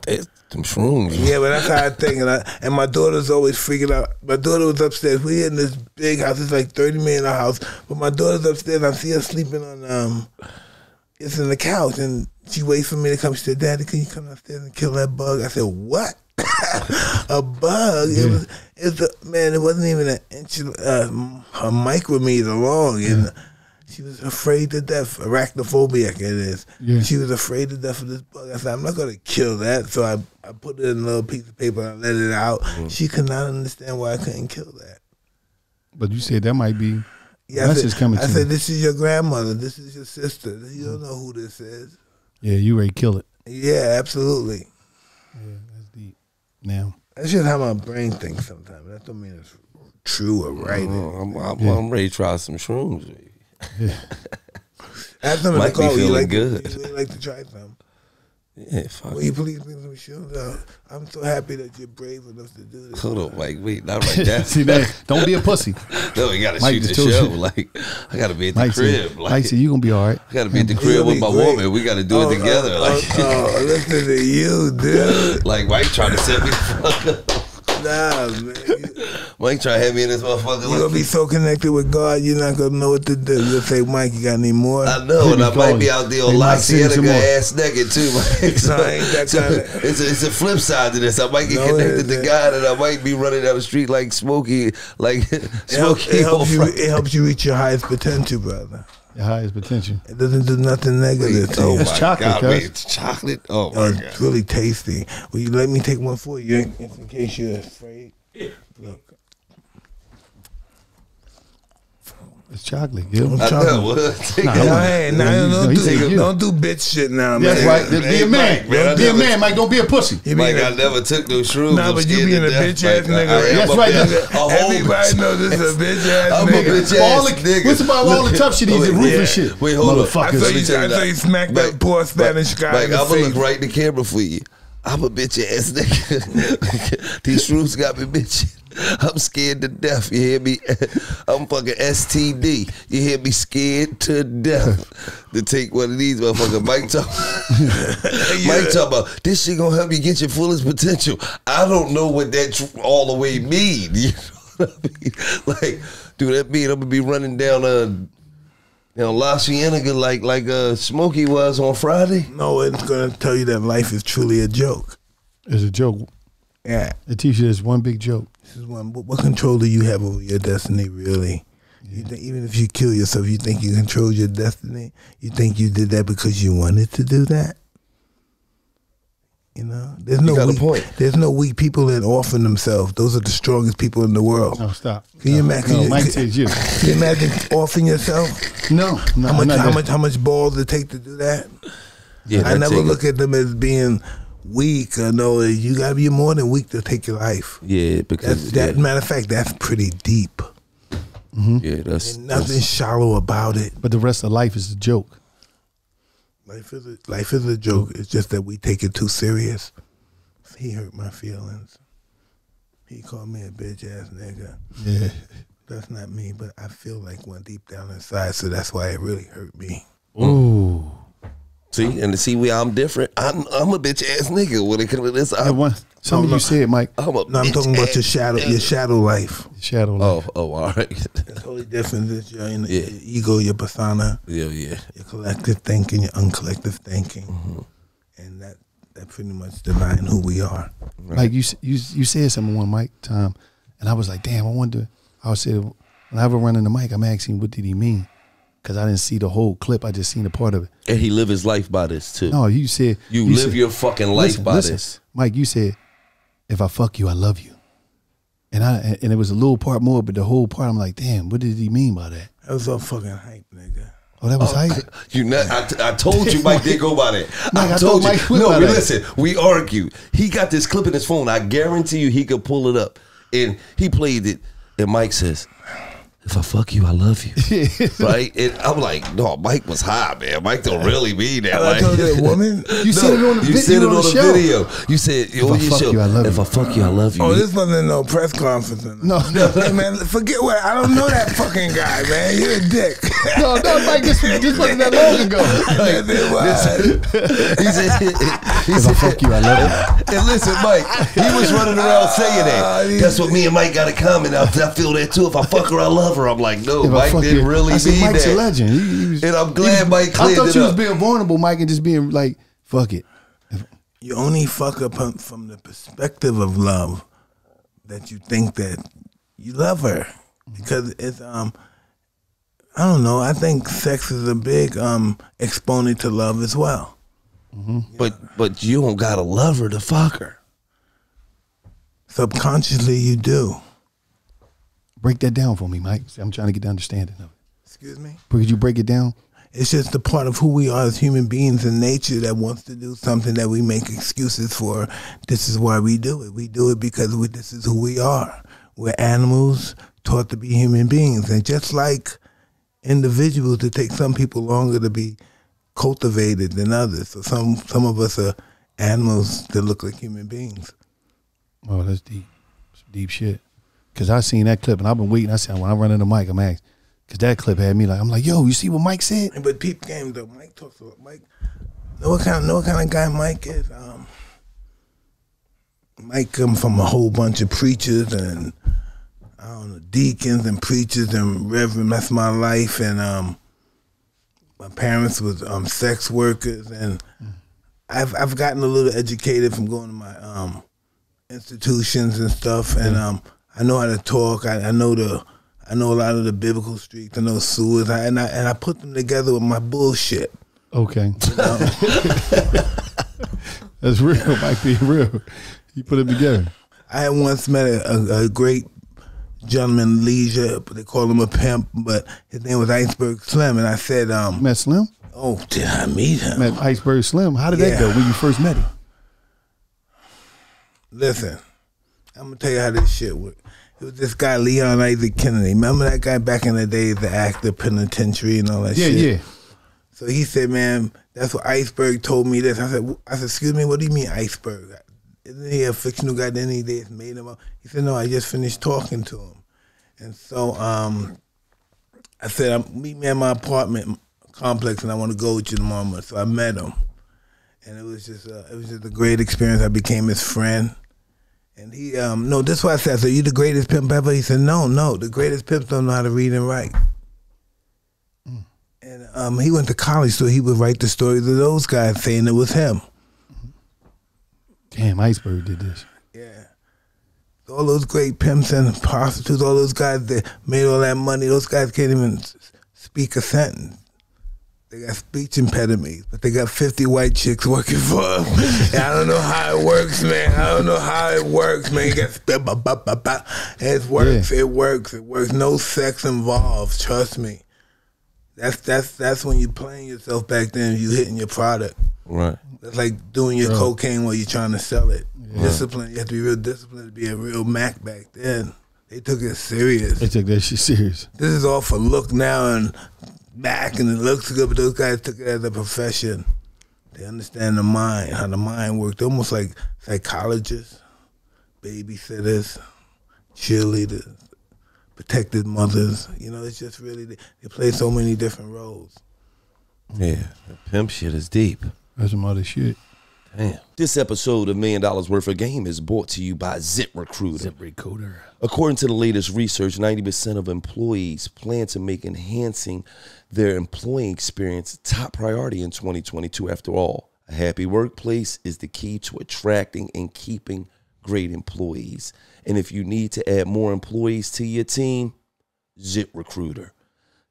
them, shrooms. Yeah, but that's how I think. And, I, and my daughter's always freaking out. My daughter was upstairs. We in this big house. It's like thirty million dollar house. But my daughter's upstairs. I see her sleeping on um, it's in the couch, and she waits for me to come. She said, "Daddy, can you come upstairs and kill that bug?" I said, "What?" a bug? It was. It's a man. It wasn't even an inch, uh, a micrometer long, and. She was afraid to death. Arachnophobia, it is. Yeah. She was afraid to death of this bug. I said, I'm not going to kill that. So I, I put it in a little piece of paper and I let it out. She could not understand why I couldn't kill that. But you said that might be Yeah, I said, coming I said, this is your grandmother. This is your sister. You don't know who this is. Yeah, you ready to kill it. Yeah, absolutely. Yeah, that's. Now, That's just how my brain thinks sometimes. That don't mean it's true or right. Oh, I'm, I'm, I'm ready to try some shrooms. baby. Ask them in Might the be car. Would you feeling like good. To, would you like to try some? Yeah, fuck. Will you please bring some shoes? Uh, I'm so happy that you're brave enough to do this. Hold on, Mike. Wait, not right now. see that? Don't be a pussy. no, we gotta Mike shoot the just show. you. Like, I gotta be at the Mike crib. said, like, Mike said, you gonna be all right. I gotta be at the It'll crib with my great. woman. We gotta do Oh, it together. oh, like, oh, oh, listen to you, dude. like Mike trying to set me the fuck up. Nah, man. Mike try to have me in this motherfucker. you gonna be so connected with God, you're not gonna know what to do. You'll say, Mike, you got any more? I know, and I He might calling be out there on La Mike, send me Cienega ass naked too. Mike. So, No, ain't that so kinda- it's, a, it's a flip side to this. I might get No, connected to. God, and I might be running down the street like Smokey, like It, helps, Smokey. it, helps you, it helps you reach your highest potential, brother. Your highest potential. It doesn't do nothing negative to Oh you. That's chocolate, God, wait, it's chocolate. Oh Oh, my it's God. really tasty. Will you let me take one for you in, in case you're afraid? Look, It's chocolate, Gil. I'm I chocolate. know. Well, take Nah, it. No, I'm- hey, now No, don't, he's do, taking don't do bitch shit now, man. That's right. Be Hey, a man. Mike, man, I Be a man, Mike. Don't be a pussy. You Mike, being I a- never took no shrooms. Nah, but you being a bitch ass nigga. That's right, bitch- that's- a whole Everybody knows this is a bitch ass I'm a nigga. bitch ass All the, nigga. what's about all the tough shit? He's Wait, the ruthless shit. Wait, hold on. I Motherfuckers. you, Let I you saw that. you smack that poor Spanish guy Mike, in the I'm gonna face. look right in the camera for you. I'm a bitch ass nigga. These shrooms got me bitching. I'm scared to death. You hear me? I'm fucking STD. You hear me? Scared to death to take one of these motherfuckers. Mike talk, Mike talk about this shit gonna help you get your fullest potential. I don't know what that tr- all the way mean. You know what I mean? Like, do that mean I'm gonna be running down a. you know, La Cienega like like uh Smokey was on Friday? No, it's gonna tell you that life is truly a joke. It's a joke. Yeah. The t-shirt is one big joke. This is one. What, what control do you have over your destiny, really? You think, even if you kill yourself, you think you control your destiny? You think you did that because you wanted to do that? You know, there's no got a weak, point. There's no weak people that offer themselves. Those are the strongest people in the world. No, stop. Can you No, imagine? No, Mike can- says you. Can you imagine offering yourself? No, no. How much? How much? How much balls it take to do that? Yeah, I never look at them as being weak. I know you gotta be more than weak to take your life. Yeah, because That's that. yeah, Matter of fact, that's pretty deep. Mm-hmm. yeah, that's, And nothing that's shallow about it. But the rest of life is a joke. Life is a life is a joke. It's just that we take it too serious. He hurt my feelings. He called me a bitch ass nigga. Yeah. That's not me, but I feel like one deep down inside, so that's why it really hurt me. Ooh. See and to see where I'm different. I'm I'm a bitch ass nigga when it comes to this. I I'm, want, some of no. you said, Mike, I'm a No, I'm bitch talking about your shadow, your shadow life. shadow life. Oh, oh, all right. It's totally different. It's your, your Yeah. ego, your persona, yeah, yeah. your collective thinking, your uncollective thinking, Mm-hmm. and that that pretty much define who we are. Like you, you, you said something one Mike time, and I was like, damn, I wonder. I was saying when I ever run in the mic, I'm asking, what did he mean? Because I didn't see the whole clip. I just seen a part of it. And he live his life by this too. No, you said you, live said- your fucking life listen, by listen, this. Mike. You said, if I fuck you, I love you. And I and it was a little part more, but the whole part, I'm like, damn, what did he mean by that? That was all fucking hype, nigga. Oh, that was oh, hype. You know, I, t- I told you Mike did go by that. Mike, I I told you. Mike no, by that. listen, we argued. He got this clip in his phone. I guarantee you he could pull it up. And he played it. And Mike says, if I fuck you, I love you. right? And I'm like, no, Mike was high, man. Mike don't really mean that. I told that woman. You said it on the you vi- said you it on on the the show. video. You said, I on your fuck show, you, I love if you. I fuck you, I love you. Oh, this wasn't no press conference. No, no. Hey, man, forget what. I don't know that fucking guy, man. You're a dick. no, no, Mike, this, this wasn't that long ago. Yes, it was. he said, he If I fuck you, I love you. And listen, Mike, he was running around saying Ah, that. That's what me and Mike got in common. I, I feel that too. If I fuck her, I love her. I'm like, no, If Mike didn't you- really I said, mean Mike's that. a legend. He, he was, And I'm he glad was- Mike I thought you was being vulnerable, Mike, and just being like, fuck it. You only fuck up on- from the perspective of love that you think that you love her because it's um. I don't know. I think sex is a big um exponent to love as well. But but you don't gotta love her to fuck her. Subconsciously, you do. Break that down for me, Mike. See, I'm trying to get the understanding of it. Excuse me. Could you break it down? It's just a part of who we are as human beings in nature that wants to do something that we make excuses for. This is why we do it. We do it because we, this is who we are. We're animals taught to be human beings. And just like individuals, it takes some people longer to be cultivated than others. So some, some of us are animals that look like human beings. Oh, that's deep. Some deep shit. Cause I seen that clip and I've been waiting. I said when I run into Mike, I'm asked. Cause that clip had me like, I'm like, yo, you see what Mike said? But peep game though, Mike talks about Mike. Know what kind? Know what kind of guy Mike is? Um, Mike come from a whole bunch of preachers and I don't know deacons and preachers and reverend. That's my life, and um, my parents was um sex workers, and I've I've gotten a little educated from going to my um institutions and stuff, and um I know how to talk. I, I know the I know a lot of the biblical streets. I know sewers, I, and I and I put them together with my bullshit. Okay. That's real. Might be real. You put it together. I had once met a, a, a great gentleman, Leisure, but they call him a pimp, but his name was Iceberg Slim, and I said, um, Met Slim. "Oh, did I meet him?" Met Iceberg Slim. How did that go when you first met him? Listen, I'm gonna tell you how this shit worked. It was this guy Leon Isaac Kennedy. Remember that guy back in the days, the actor, penitentiary, and all that Yeah, shit. yeah. Yeah. So he said, "Man, that's what Iceberg told me this." I said, "I said, excuse me, what do you mean Iceberg? Isn't he a fictional guy? Then he just made him up." He said, "No, I just finished talking to him." And so um, I said, "Meet me at my apartment complex, and I want to go with you tomorrow." So I met him, and it was just uh, it was just a great experience. I became his friend. And he, um, no, this is why I said, so you the greatest pimp ever? He said, no, no, the greatest pimps don't know how to read and write. And um, he went to college, so he would write the stories of those guys saying it was him. Damn, Iceberg did this. Yeah. All those great pimps and prostitutes, all those guys that made all that money, those guys can't even speak a sentence. They got speech impediments, but they got 50 white chicks working for them. And I don't know how it works, man. I don't know how it works, man. You got sp- ba- ba- ba- ba. It works, it works, it works. No sex involved, trust me. That's that's that's when you're playing yourself back then, you hitting your product. Right. That's like doing your cocaine while you're trying to sell it. Discipline. You have to be real disciplined to be a real Mac back then. They took it serious. They took that shit serious. This is all for look now and back, and it looks good, but those guys took it as a profession. They understand the mind, how the mind works. They're almost like psychologists, babysitters, cheerleaders, protected mothers. You know, it's just really, they, they play so many different roles. Yeah. The pimp shit is deep. That's some other shit. Damn. This episode of Million Dollaz Worth of Game is brought to you by ZipRecruiter. Zip Recruiter. According to the latest research, 90% of employees plan to make enhancing their employee experience top priority in 2022. After all, a happy workplace is the key to attracting and keeping great employees. And if you need to add more employees to your team, Zip Recruiter.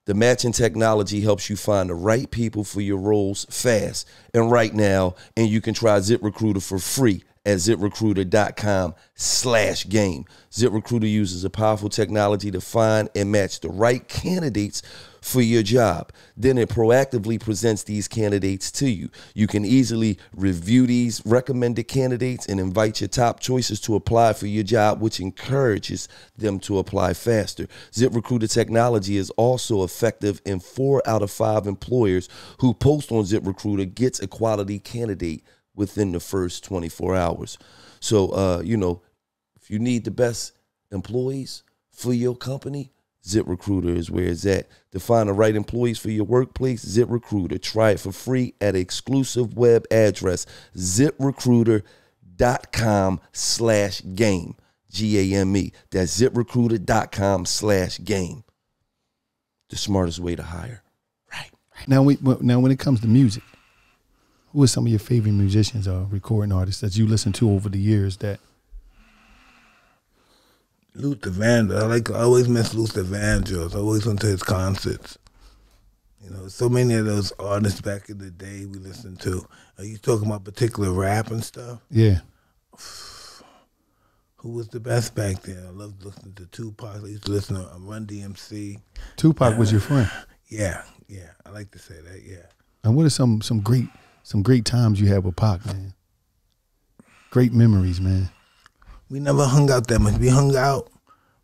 The matching technology helps you find the right people for your roles fast and right now, and you can try ZipRecruiter for free at ziprecruiter.com slash game. ZipRecruiter uses a powerful technology to find and match the right candidates for your job. Then it proactively presents these candidates to you. You can easily review these recommended candidates and invite your top choices to apply for your job, which encourages them to apply faster. ZipRecruiter technology is also effective in four out of five employers who post on ZipRecruiter gets a quality candidate within the first 24 hours. So, uh, you know, if you need the best employees for your company, ZipRecruiter is where it's at. To find the right employees for your workplace, ZipRecruiter. Try it for free at exclusive web address, ziprecruiter.com slash game. G-A-M-E. That's ziprecruiter.com slash game. The smartest way to hire. Right. Now, we, now when it comes to music, who are some of your favorite musicians or recording artists that you listen to over the years that Luther Vandross. I like. I always miss Luther Vandross. I always went to his concerts. You know, so many of those artists back in the day we listened to. Are you talking about particular rap and stuff? yeah Who was the best back then? I loved listening to Tupac. I used to listen to um, Run DMC. Tupac was your friend? Yeah, yeah. I like to say that. Yeah. And what are some some great some great times you had with Pac, man? Great memories, man. We never hung out that much. We hung out,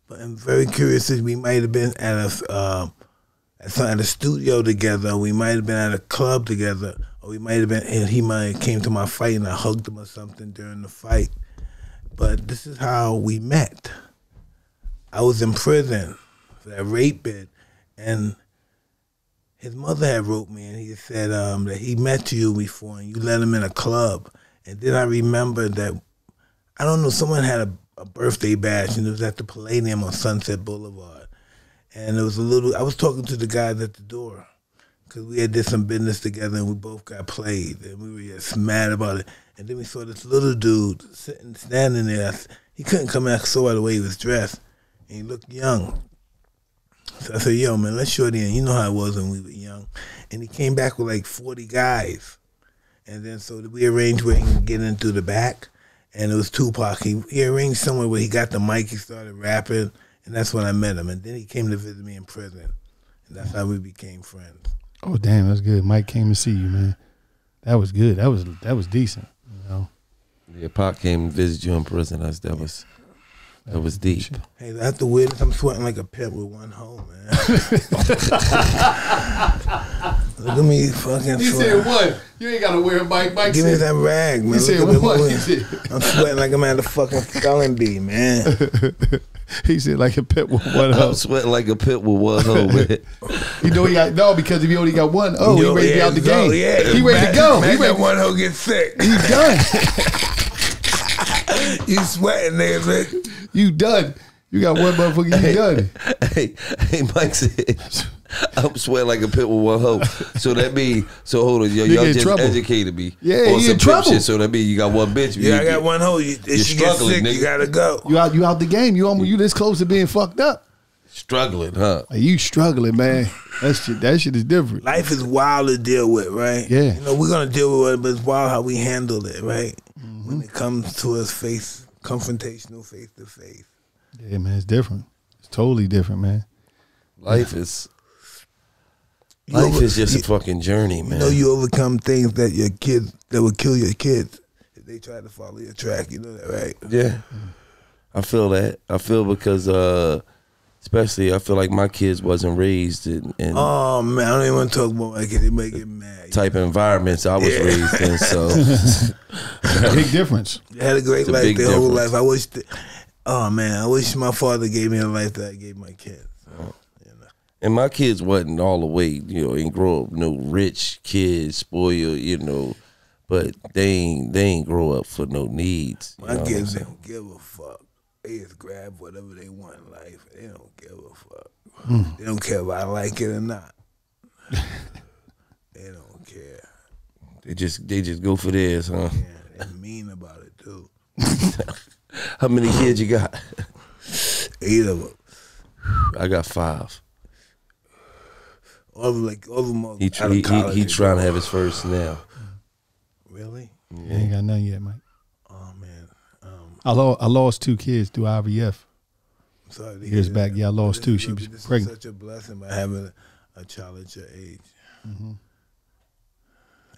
but I'm very curious if we might have been at a uh, at, some, at a studio together. We might have been at a club together, or we might have been. And he might have came to my fight and I hugged him or something during the fight. But this is how we met. I was in prison for that rape bid, and his mother had wrote me and he said um, that he met you before and you let him in a club. And then I remember that I don't know. Someone had a, a birthday bash, and it was at the Palladium on Sunset Boulevard. And it was a little. I was talking to the guys at the door because we had did some business together, and we both got played, and we were just mad about it. And then we saw this little dude sitting, standing there. He couldn't come out. Saw by the way he was dressed, and he looked young. So I said, "Yo, man, let's shorty in. You know how it was when we were young." And he came back with like forty guys, and then so we arranged where he could get in through the back, and it was Tupac. He, he arranged somewhere where he got the mic. He started rapping, and that's when I met him. And then he came to visit me in prison, and that's how we became friends. Oh damn, that's good. Mike came to see you, man. That was good. That was that was decent. You know. Yeah, Pac came and visited you in prison. That's, that was that was deep. Hey, that's the weirdest. I'm sweating like a pimp with one hole, man. Look at me fucking He sweating. said what? You ain't gotta wear a Mike. Mike Give me that rag, man. He said Look at what? moving. He said- I'm sweating like I'm at a fucking spelling bee, man. he said like a pit with one I'm sweating like a pit with one hoe, man. You know he got no because if he only got one, oh, Yo, he ready to be out the go, game. Yeah, he ready to go. Make He ready. that one hoe get sick. He done. you sweating, nigga, man. You done. You got one motherfucker. You done. hey, hey, Mike said, I'm sweating like a pit with one hoe. So that mean, so hold on, yo, You y'all get in just trouble. educated me. Yeah, on you some in pimp trouble. Shit, so that mean you got one bitch. Yeah, you, I got one hoe. You, if You're she gets struggling, sick, nigga. you gotta go. You out. You out the game. You almost. You this close to being fucked up. Struggling, huh? Like, you struggling, man. That shit. That shit is different. Life is wild to deal with, right? Yeah. You know, we're gonna deal with it, but it's wild how we handle it, right? Mm-hmm. When it comes to us face confrontational face to face. Yeah, man. It's different. It's totally different, man. Life is You life over- is just you, a fucking journey, man. You know, you overcome things that your kids that would kill your kids if they try to follow your track. You know that, right? Yeah. I feel that. I feel because uh especially I feel like my kids wasn't raised in, in Oh man, I don't even want to talk about my kids. They might get mad. type of environments I was Yeah. raised in. So Big difference. Had a great It's life big their whole life. I wish. That, oh man, I wish my father gave me a life that I gave my kids. And my kids wasn't all the way, you know, and grow up no rich kids, spoiled, you know, but they ain't they ain't grow up for no needs. My know I'm kids saying? don't give a fuck. They just grab whatever they want in life. They don't give a fuck. Hmm. They don't care if I like it or not. they don't care. They just they just go for theirs, huh? Yeah, they mean about it too. How many kids you got? Eight of them. I got five. All of them, like all of He out tr- of he, he, he trying to have his first now. Really? You ain't got none yet, Mike. Oh man. Um, I lost. I lost two kids through IVF. I'm sorry. to Years hear back, that. yeah, I lost This two. She was this pregnant. Is such a blessing by having a, a child at your age. Mm-hmm.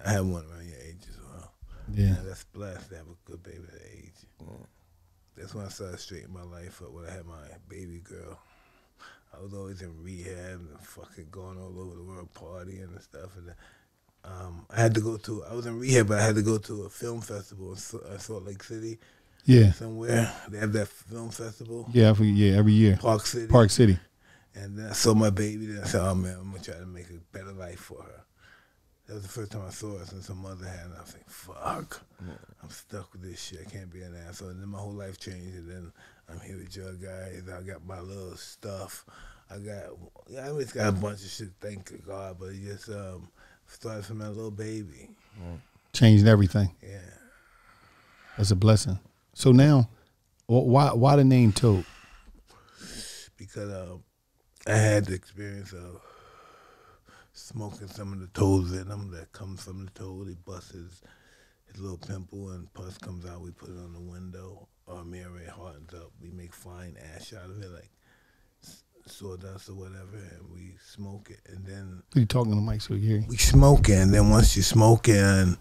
I have one around your age as well. Yeah. And that's blessed to have a good baby at that age. That's when I started straightening my life up when I had my baby girl. I was always in rehab and fucking going all over the world partying and stuff. And um, I had to go to, I was in rehab, but I had to go to a film festival in uh, Salt Lake City Yeah. somewhere. They have that film festival, Yeah. I yeah. Every year. Park City. Park City. And then I saw my baby. Then I said, "Oh man, I'm gonna try to make a better life for her." That was the first time I saw her since her mother had. And I was like, "Fuck, I'm stuck with this shit. I can't be an asshole." And then my whole life changed. And then I'm here with your guys. I got my little stuff. I got, yeah, I just got a bunch of shit. Thank God, but it just um, started from that little baby. Changed everything. Yeah. That's a blessing. So now, why why the name Toad? because um, I had the experience of smoking some of the toads in them that comes from the toad. He busts his, his little pimple and pus comes out. We put it on the window. Our mirror hardens up. We make fine ash out of it, like sawdust or whatever, and we smoke it. And then you talking to the mic so you hear? we smoke it, and then once you smoke it, and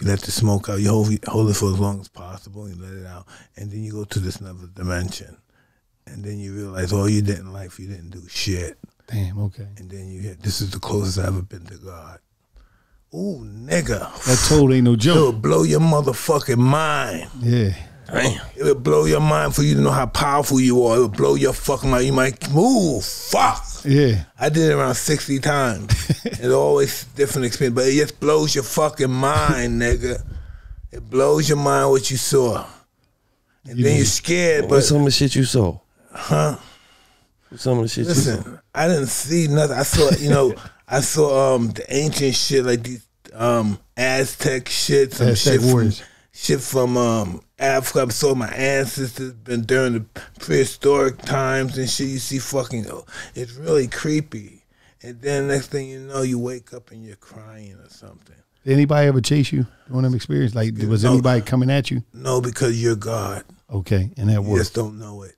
you let the smoke out, you hold, hold it for as long as possible, you let it out, and then you go to this another dimension. And then you realize all you did in life, you didn't do shit. Damn. Okay. And then you hit, this is the closest I've ever been to God. Ooh, nigga. That Toad ain't no joke. It'll blow your motherfucking mind. Yeah. Damn. It'll blow your mind for you to know how powerful you are. It'll blow your fucking mind. You might move. Fuck. Yeah. I did it around 60 times. it's always different experience, but it just blows your fucking mind, nigga. It blows your mind what you saw. and then you're scared. But What's some of the shit you saw? huh? What's some of the shit? Listen, I didn't see nothing. I saw, you know, I saw um the ancient shit like these um Aztec shit, some Aztec shit from, shit from um Africa. I saw my ancestors been during the prehistoric times and shit. You see, fucking, oh, it's really creepy. And then next thing you know, you wake up and you're crying or something. Did anybody ever chase you during them experience? Like, was No. anybody coming at you? No, because you're God. Okay, and that You just don't know it.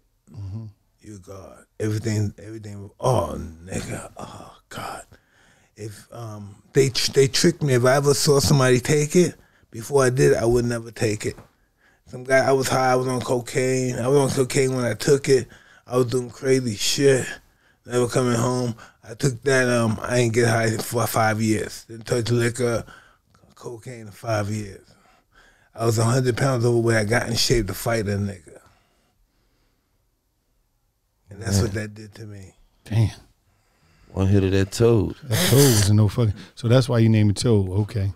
You're God. Everything, everything. Oh, nigga. Oh, God. If um they they tricked me. If I ever saw somebody take it before I did, I would never take it. Some guy. I was high. I was on cocaine. I was on cocaine when I took it. I was doing crazy shit. Never coming home. I took that. Um, I didn't get high for five years. Didn't touch liquor, cocaine in five years. I was hundred pounds overweight. I got in shape to fight a nigga. And that's what that did to me. Damn, One hit of that toad. that toe was no fucking. So that's why you named it toe. Okay.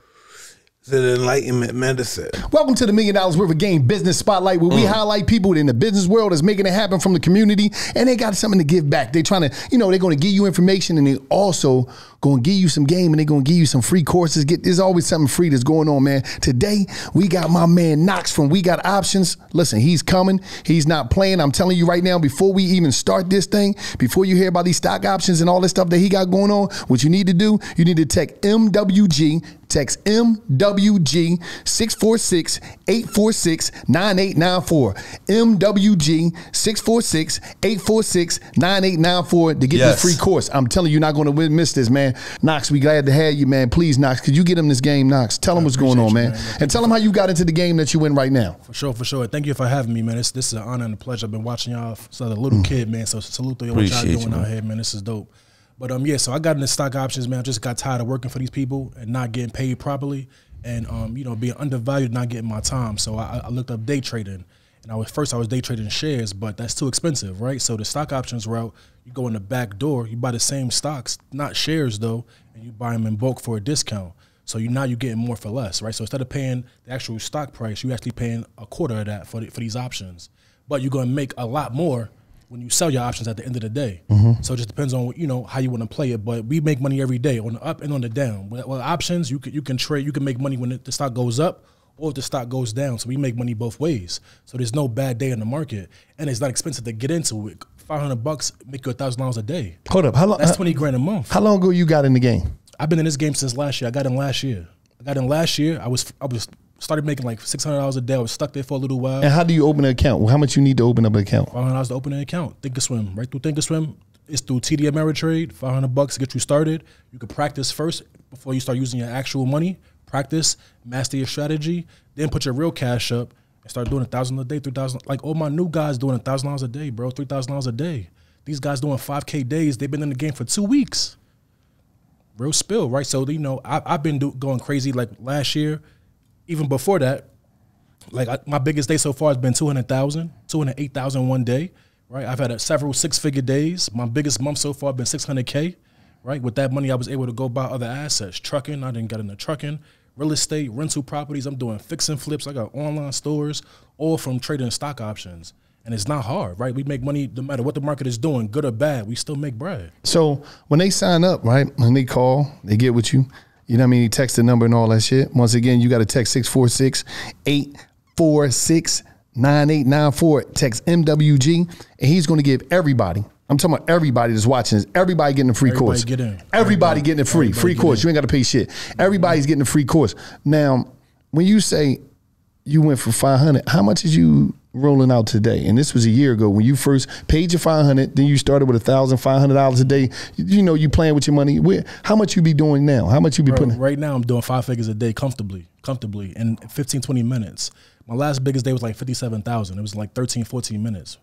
It's an enlightenment medicine. Welcome to the Million Dollaz Worth of Game Business Spotlight, where we mm. highlight people in the business world that's making it happen from the community, and they got something to give back. They're trying to, you know, they're going to give you information, and they also going to give you some game, and they're going to give you some free courses. Get there's always something free that's going on, man. Today we got my man Knox from We Got Options. Listen, he's coming. He's not playing. I'm telling you right now, before we even start this thing, before you hear about these stock options and all this stuff that he got going on, what you need to do, you need to text MWG Text MWG 646 846 9894. MWG 646 846 9894 to get Yes. this free course. I'm telling you, you're not going to miss this, man. Knox, we glad to have you, man. Please, Knox, could you get him this game, Knox? Tell him what's going on, man. And tell him how you got into the game that you in right now. For sure, for sure. Thank you for having me, man. This this is an honor and a pleasure. I've been watching y'all since I was a little kid, man. So salute to y'all what y'all doing you, out man. here, man. This is dope. But um, yeah. So I got into stock options, man. I just got tired of working for these people and not getting paid properly, and um, you know, being undervalued, not getting my time. So I, I looked up day trading, and I was first I was day trading shares, but that's too expensive, right? So the stock options route, you go in the back door, you buy the same stocks, not shares though, and you buy them in bulk for a discount. So you now you're getting more for less, right? So instead of paying the actual stock price, you're actually paying a quarter of that for the, for these options. But you're gonna make a lot more when you sell your options at the end of the day. Mm-hmm. So it just depends on you know how you want to play it. But we make money every day on the up and on the down. Well, options you can you can trade, you can make money when the stock goes up or if the stock goes down. So we make money both ways. So there's no bad day in the market, and it's not expensive to get into it. Five hundred bucks make you a thousand dollars a day. Hold up. How long? That's uh, twenty grand a month. How long ago you got in the game? I've been in this game since last year. I got in last year. I got in last year. I was I was started making like six hundred dollars a day. I was stuck there for a little while. And how do you open an account? How much you need to open up an account? Five hundred dollars to open an account. Thinkorswim, right through Thinkorswim. It's through TD Ameritrade. Five hundred bucks to get you started. You can practice first before you start using your actual money. Practice, master your strategy, then put your real cash up and start doing a thousand a day, three thousand. Like all my new guys doing a thousand dollars a day, bro. Three thousand dollars a day. These guys doing five k days. They've been in the game for two weeks. Real spill, right? So you know, I, I've been do, going crazy like last year, even before that like I, my biggest day so far has been 200,000, 208,000 one day, right? I've had a, several six figure days. My biggest month so far been 600K, right? With that money, I was able to go buy other assets, trucking. I didn't get into trucking, real estate, rental properties. I'm doing fix and flips. I got online stores, all from trading stock options. And it's not hard, right? We make money no matter what the market is doing, good or bad. We still make bread. So when they sign up, right, when they call, they get with you. You know what I mean? You text the number and all that shit. Once again, you got to text 646 846 9894. Text MWG, and he's going to give everybody. I'm talking about everybody that's watching this. Everybody getting a free Everybody course. get in. Everybody, getting a free everybody free course. in. You ain't got to pay shit. Everybody's getting a free course. Now, when you say you went for 500, how much is you rolling out today? And this was a year ago when you first paid your 500, then you started with a thousand five hundred dollars a day. You know, you playing with your money. Where, how much you be doing now? How much you be Bro, putting? right now I'm doing five figures a day comfortably, comfortably in 15, 20 minutes. My last biggest day was like 57,000. It was like 13, 14 minutes.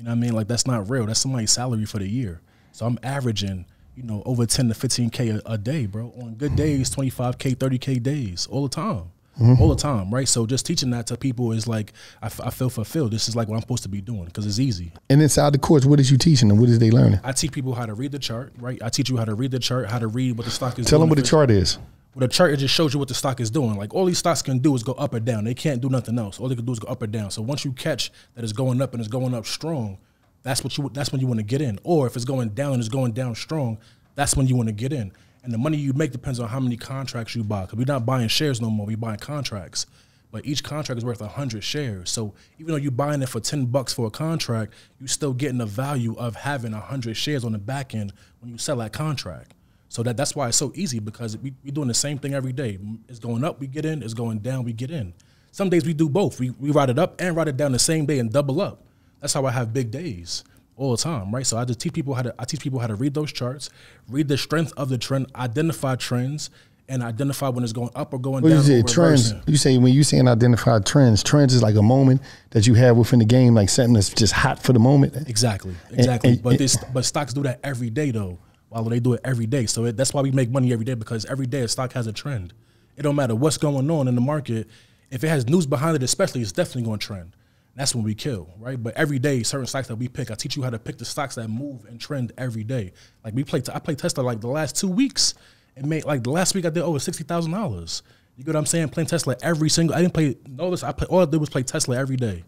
You know what I mean? Like that's not real. That's somebody's salary for the year. So I'm averaging, you know, over 10 to 15K a, a day, bro. On good days, 25K, 30K days, all the time. Mm-hmm. All the time, right? So just teaching that to people is like, I, f- I feel fulfilled. This is like what I'm supposed to be doing because it's easy. And inside the course, what is you teaching them? What is they learning? I teach people how to read the chart, right? I teach you how to read the chart, how to read what the stock is Tell them what the chart is. With a chart, it just shows you what the stock is doing. Like all these stocks can do is go up or down. They can't do nothing else. All they can do is go up or down. So once you catch that it's going up and it's going up strong, that's what you that's when you want to get in. Or if it's going down and it's going down strong, that's when you want to get in. And the money you make depends on how many contracts you buy. Because we're not buying shares no more. We're buying contracts. But each contract is worth hundred shares. So even though you're buying it for ten bucks for a contract, you're still getting the value of having hundred shares on the back end when you sell that contract. So that that's why it's so easy because we we doing the same thing every day. It's going up, we get in. It's going down, we get in. Some days we do both. We we ride it up and ride it down the same day and double up. That's how I have big days all the time, right? So I just teach people how to I teach people how to read those charts, read the strength of the trend, identify trends, and identify when it's going up or going What down. you trends? You say when you saying identify trends, trends is like a moment that you have within the game, like something that's just hot for the moment. Exactly, exactly. and- but this, but stocks do that every day though. While they do it every day, so it, that's why we make money every day because every day a stock has a trend. It don't matter what's going on in the market. If it has news behind it, especially, it's definitely going to trend. That's when we kill, right? But every day, certain stocks that we pick, I teach you how to pick the stocks that move and trend every day. Like we play, I play Tesla like the last two weeks, and made like the last week I did over sixty thousand dollars. You get what I'm saying? Playing Tesla every single. I didn't play no this. I play all I did was play Tesla every day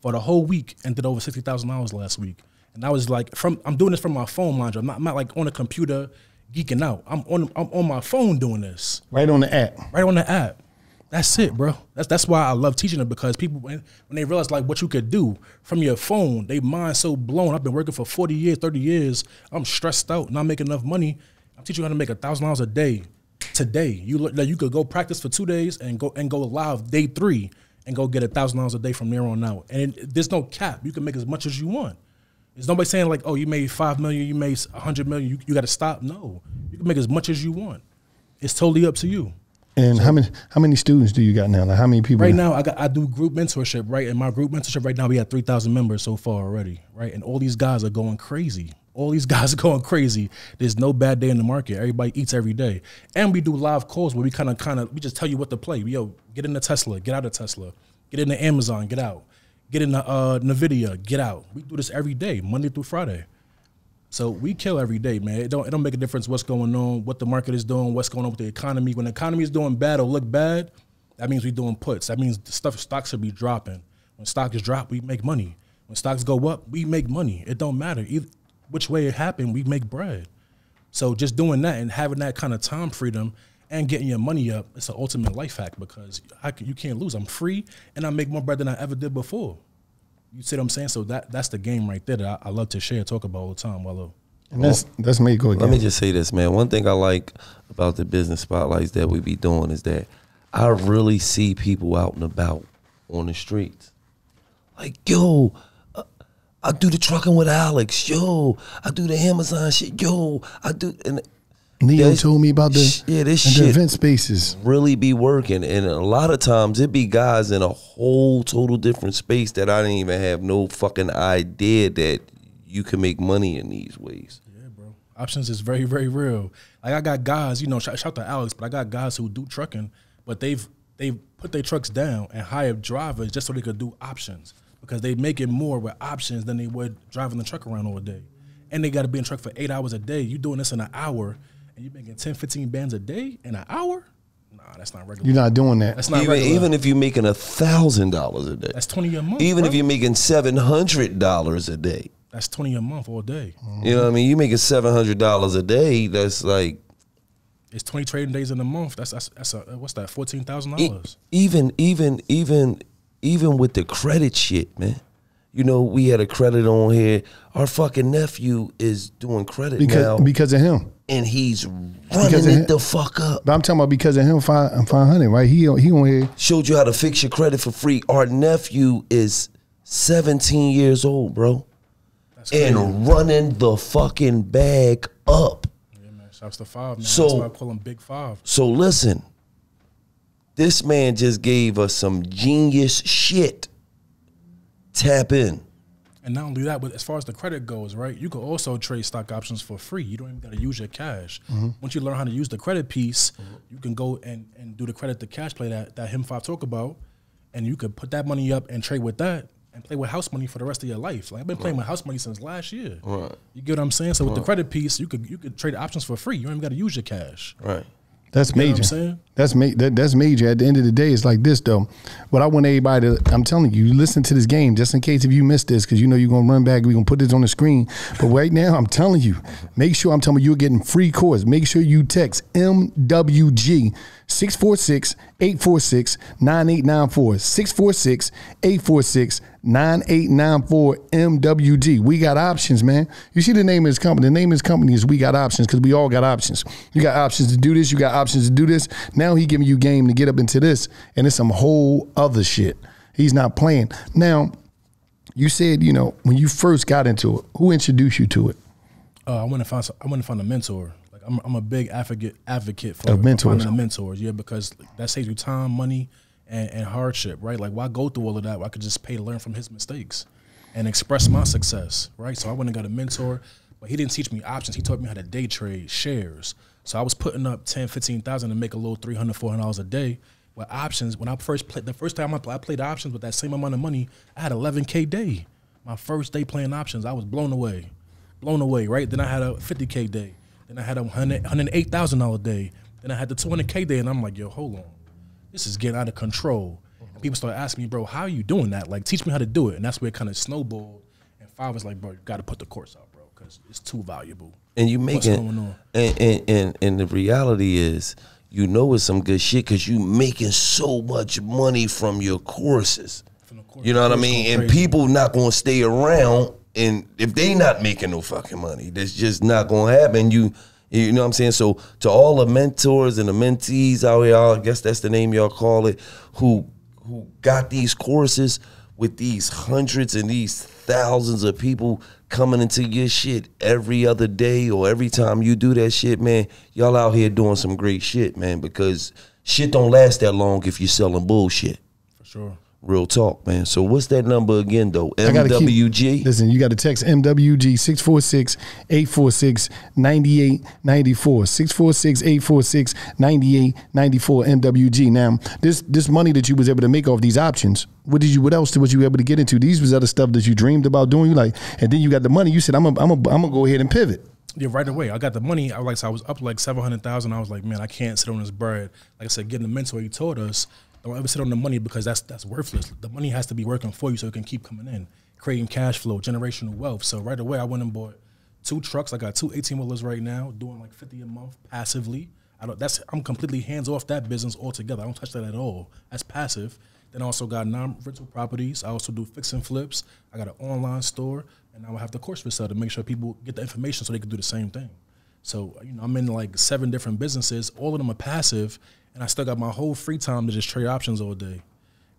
for the whole week and did over sixty thousand dollars last week. And I was like, from I'm doing this from my phone, mind you. I'm not, I'm not like on a computer geeking out. I'm on I'm on my phone doing this Right on the app. right on the app. That's it, bro. That's that's why I love teaching it because people when, when they realize like what you could do from your phone, they mind so blown. I've been working for forty years, thirty years. I'm stressed out, not making enough money. I'm teaching you how to make a thousand dollars a day today. You look like you could go practice for two days and go and go live day three and go get a thousand dollars a day from there on out. And it, there's no cap. You can make as much as you want. There's nobody saying like, oh, you made five million, you made a hundred million, you, you got to stop. No, you can make as much as you want. It's totally up to you. And how many how many students do you got now? Like how many people? Right now, I got I do group mentorship. Right, in my group mentorship right now, we have three thousand members so far already. Right, and all these guys are going crazy. All these guys are going crazy. There's no bad day in the market. Everybody eats every day, and we do live calls where we kind of kind of we just tell you what to play. Yo, get into Tesla, get out of Tesla, get into Amazon, get out, get into uh, Nvidia, get out. We do this every day, Monday through Friday. So we kill every day, man. It don't it don't make a difference what's going on, what the market is doing, what's going on with the economy. When the economy is doing bad or look bad, that means we're doing puts. That means the stuff stocks should be dropping. When stocks drop, we make money. When stocks go up, we make money. It don't matter either which way it happened, we make bread. So just doing that and having that kind of time freedom and getting your money up, it's an ultimate life hack because I can, you can't lose. I'm free and I make more bread than I ever did before. You see what I'm saying? So that that's the game right there that I, I love to share, talk about all the time. Wallo. And that's that's me go again. Let me just say this, man. One thing I like about the business spotlights that we be doing is that I really see people out and about on the streets. Like, yo, uh, I do the trucking with Alex. Yo, I do the Amazon shit. Yo, I do. And Neo there's- told me about the yeah, this and the shit event spaces. really be working. And a lot of times it be guys in a whole total different space that I didn't even have no fucking idea that you can make money in these ways. Yeah, bro. Options is very, very real. Like I got guys, you know, shout, shout to Alex, but I got guys who do trucking, but they've they've put their trucks down and hired drivers just so they could do options because they make it more with options than they would driving the truck around all day. And they got to be in truck for eight hours a day. You doing this in an hour, and you making 10, 15 bands a day in an hour? Nah, that's not regular. You're not doing that. that's not even regular. even if you're making a thousand dollars a day. that's twenty a month. even bro. if you're making seven hundred dollars a day. that's twenty a month all day. You know what I mean? You making seven hundred dollars a day. That's like It's twenty trading days in a month. That's that's, that's a, what's that? Fourteen thousand e- dollars. even even even even with the credit shit, man. You know, we had a credit on here. Our fucking nephew is doing credit because now, because of him. and he's running Because it the fuck up. But I'm talking about because of him. Five five hundred, right? He he on here. Showed you how to fix your credit for free. Our nephew is 17 years old, bro, That's crazy. and running the fucking bag up. Yeah, man. Shouts to five, man. So- That's why I call him Big Five. So listen, this man just gave us some genius shit. Tap in. And not only that, but as far as the credit goes, right, you can also trade stock options for free. You don't even got to use your cash. Mm-hmm. Once you learn how to use the credit piece, mm-hmm. you can go and, and do the credit to cash play that, that him five talk about, and you could put that money up and trade with that and play with house money for the rest of your life. Like I've been playing with house money since last year. Right. You get what I'm saying? So with the credit piece, you could you could trade options for free. You don't even got to use your cash. Right. That's You know what major. I'm saying? That's ma- that, that's major. At the end of the day, it's like this though. What I want everybody to, I'm telling you, you listen to this game just in case if you missed this, because you know you're gonna run back. We're gonna put this on the screen. But right now, I'm telling you, make sure I'm telling you, you're getting free course. Make sure you text MWG 646 846 9894 646 846 9894 MWG. We got options, man. You see the name of his company. The name of his company is We Got Options because we all got options. You got options to do this. You got options to do this. Now he giving you game to get up into this, and it's some whole other shit. He's not playing. Now, you said, you know, when you first got into it, who introduced you to it? Uh, I want to find. I want to find a mentor. I'm, I'm a big advocate advocate for, mentors. mentors. Yeah, because that saves you time, money, and, and hardship. Right? Like why go through all of that? Where I could just pay to learn from his mistakes and express my success. Right? So I went and got a mentor, but he didn't teach me options. He taught me how to day trade shares. So I was putting up 10, 15,000 to make a little 300 dollars a day. With options, when I first played, the first time I played options with that same amount of money, I had 11k day. My first day playing options, I was blown away blown away, right? Then I had a 50K day. Then I had a 100 $108,000 day. Then I had the 200K day. And I'm like, yo, hold on. This is getting out of control. And people start asking me, bro, how are you doing that? Like, teach me how to do it. And that's where it kind of snowballed. And Five was like, bro, you got to put the course out, bro, because it's too valuable. and you What's making going on? and, and and and the reality is you know it's some good shit because you making so much money from your courses From the course- you know what i mean and people not gonna stay around and if they not making no fucking money that's just not gonna happen you you know what i'm saying so to all the mentors and the mentees out here i guess that's the name y'all call it who who got these courses with these hundreds and these thousands of people coming into your shit every other day or every time you do that shit, man, y'all out here doing some great shit, man, because shit don't last that long if you're selling bullshit. For sure. Real talk, man. So what's that number again though? I gotta keep- MWG? Listen, you got to text MWG 646 846 9894. 646 846 9894 MWG. Now, this this money that you was able to make off these options, what did you what else was you able to get into? These was other stuff that you dreamed about doing. You like, and then you got the money. You said, I'm gonna I'm gonna I'm gonna go ahead and pivot. Yeah, right away. I got the money. I was like so I was up like seven hundred thousand. I was like, man, I can't sit on this bread. Like I said, getting the mentor, he told us, don't ever sit on the money because that's that's worthless. The money has to be working for you so it can keep coming in, creating cash flow, generational wealth. So right away, I went and bought two trucks. I got two 18 wheelers right now, doing like fifty a month passively. I don't. That's I'm completely hands off that business altogether. I don't touch that at all. That's passive. Then I also got non-rental properties. I also do fix and flips. I got an online store, and I have the course for sale to make sure people get the information so they can do the same thing. So you know, I'm in like seven different businesses. All of them are passive, and I still got my whole free time to just trade options all day.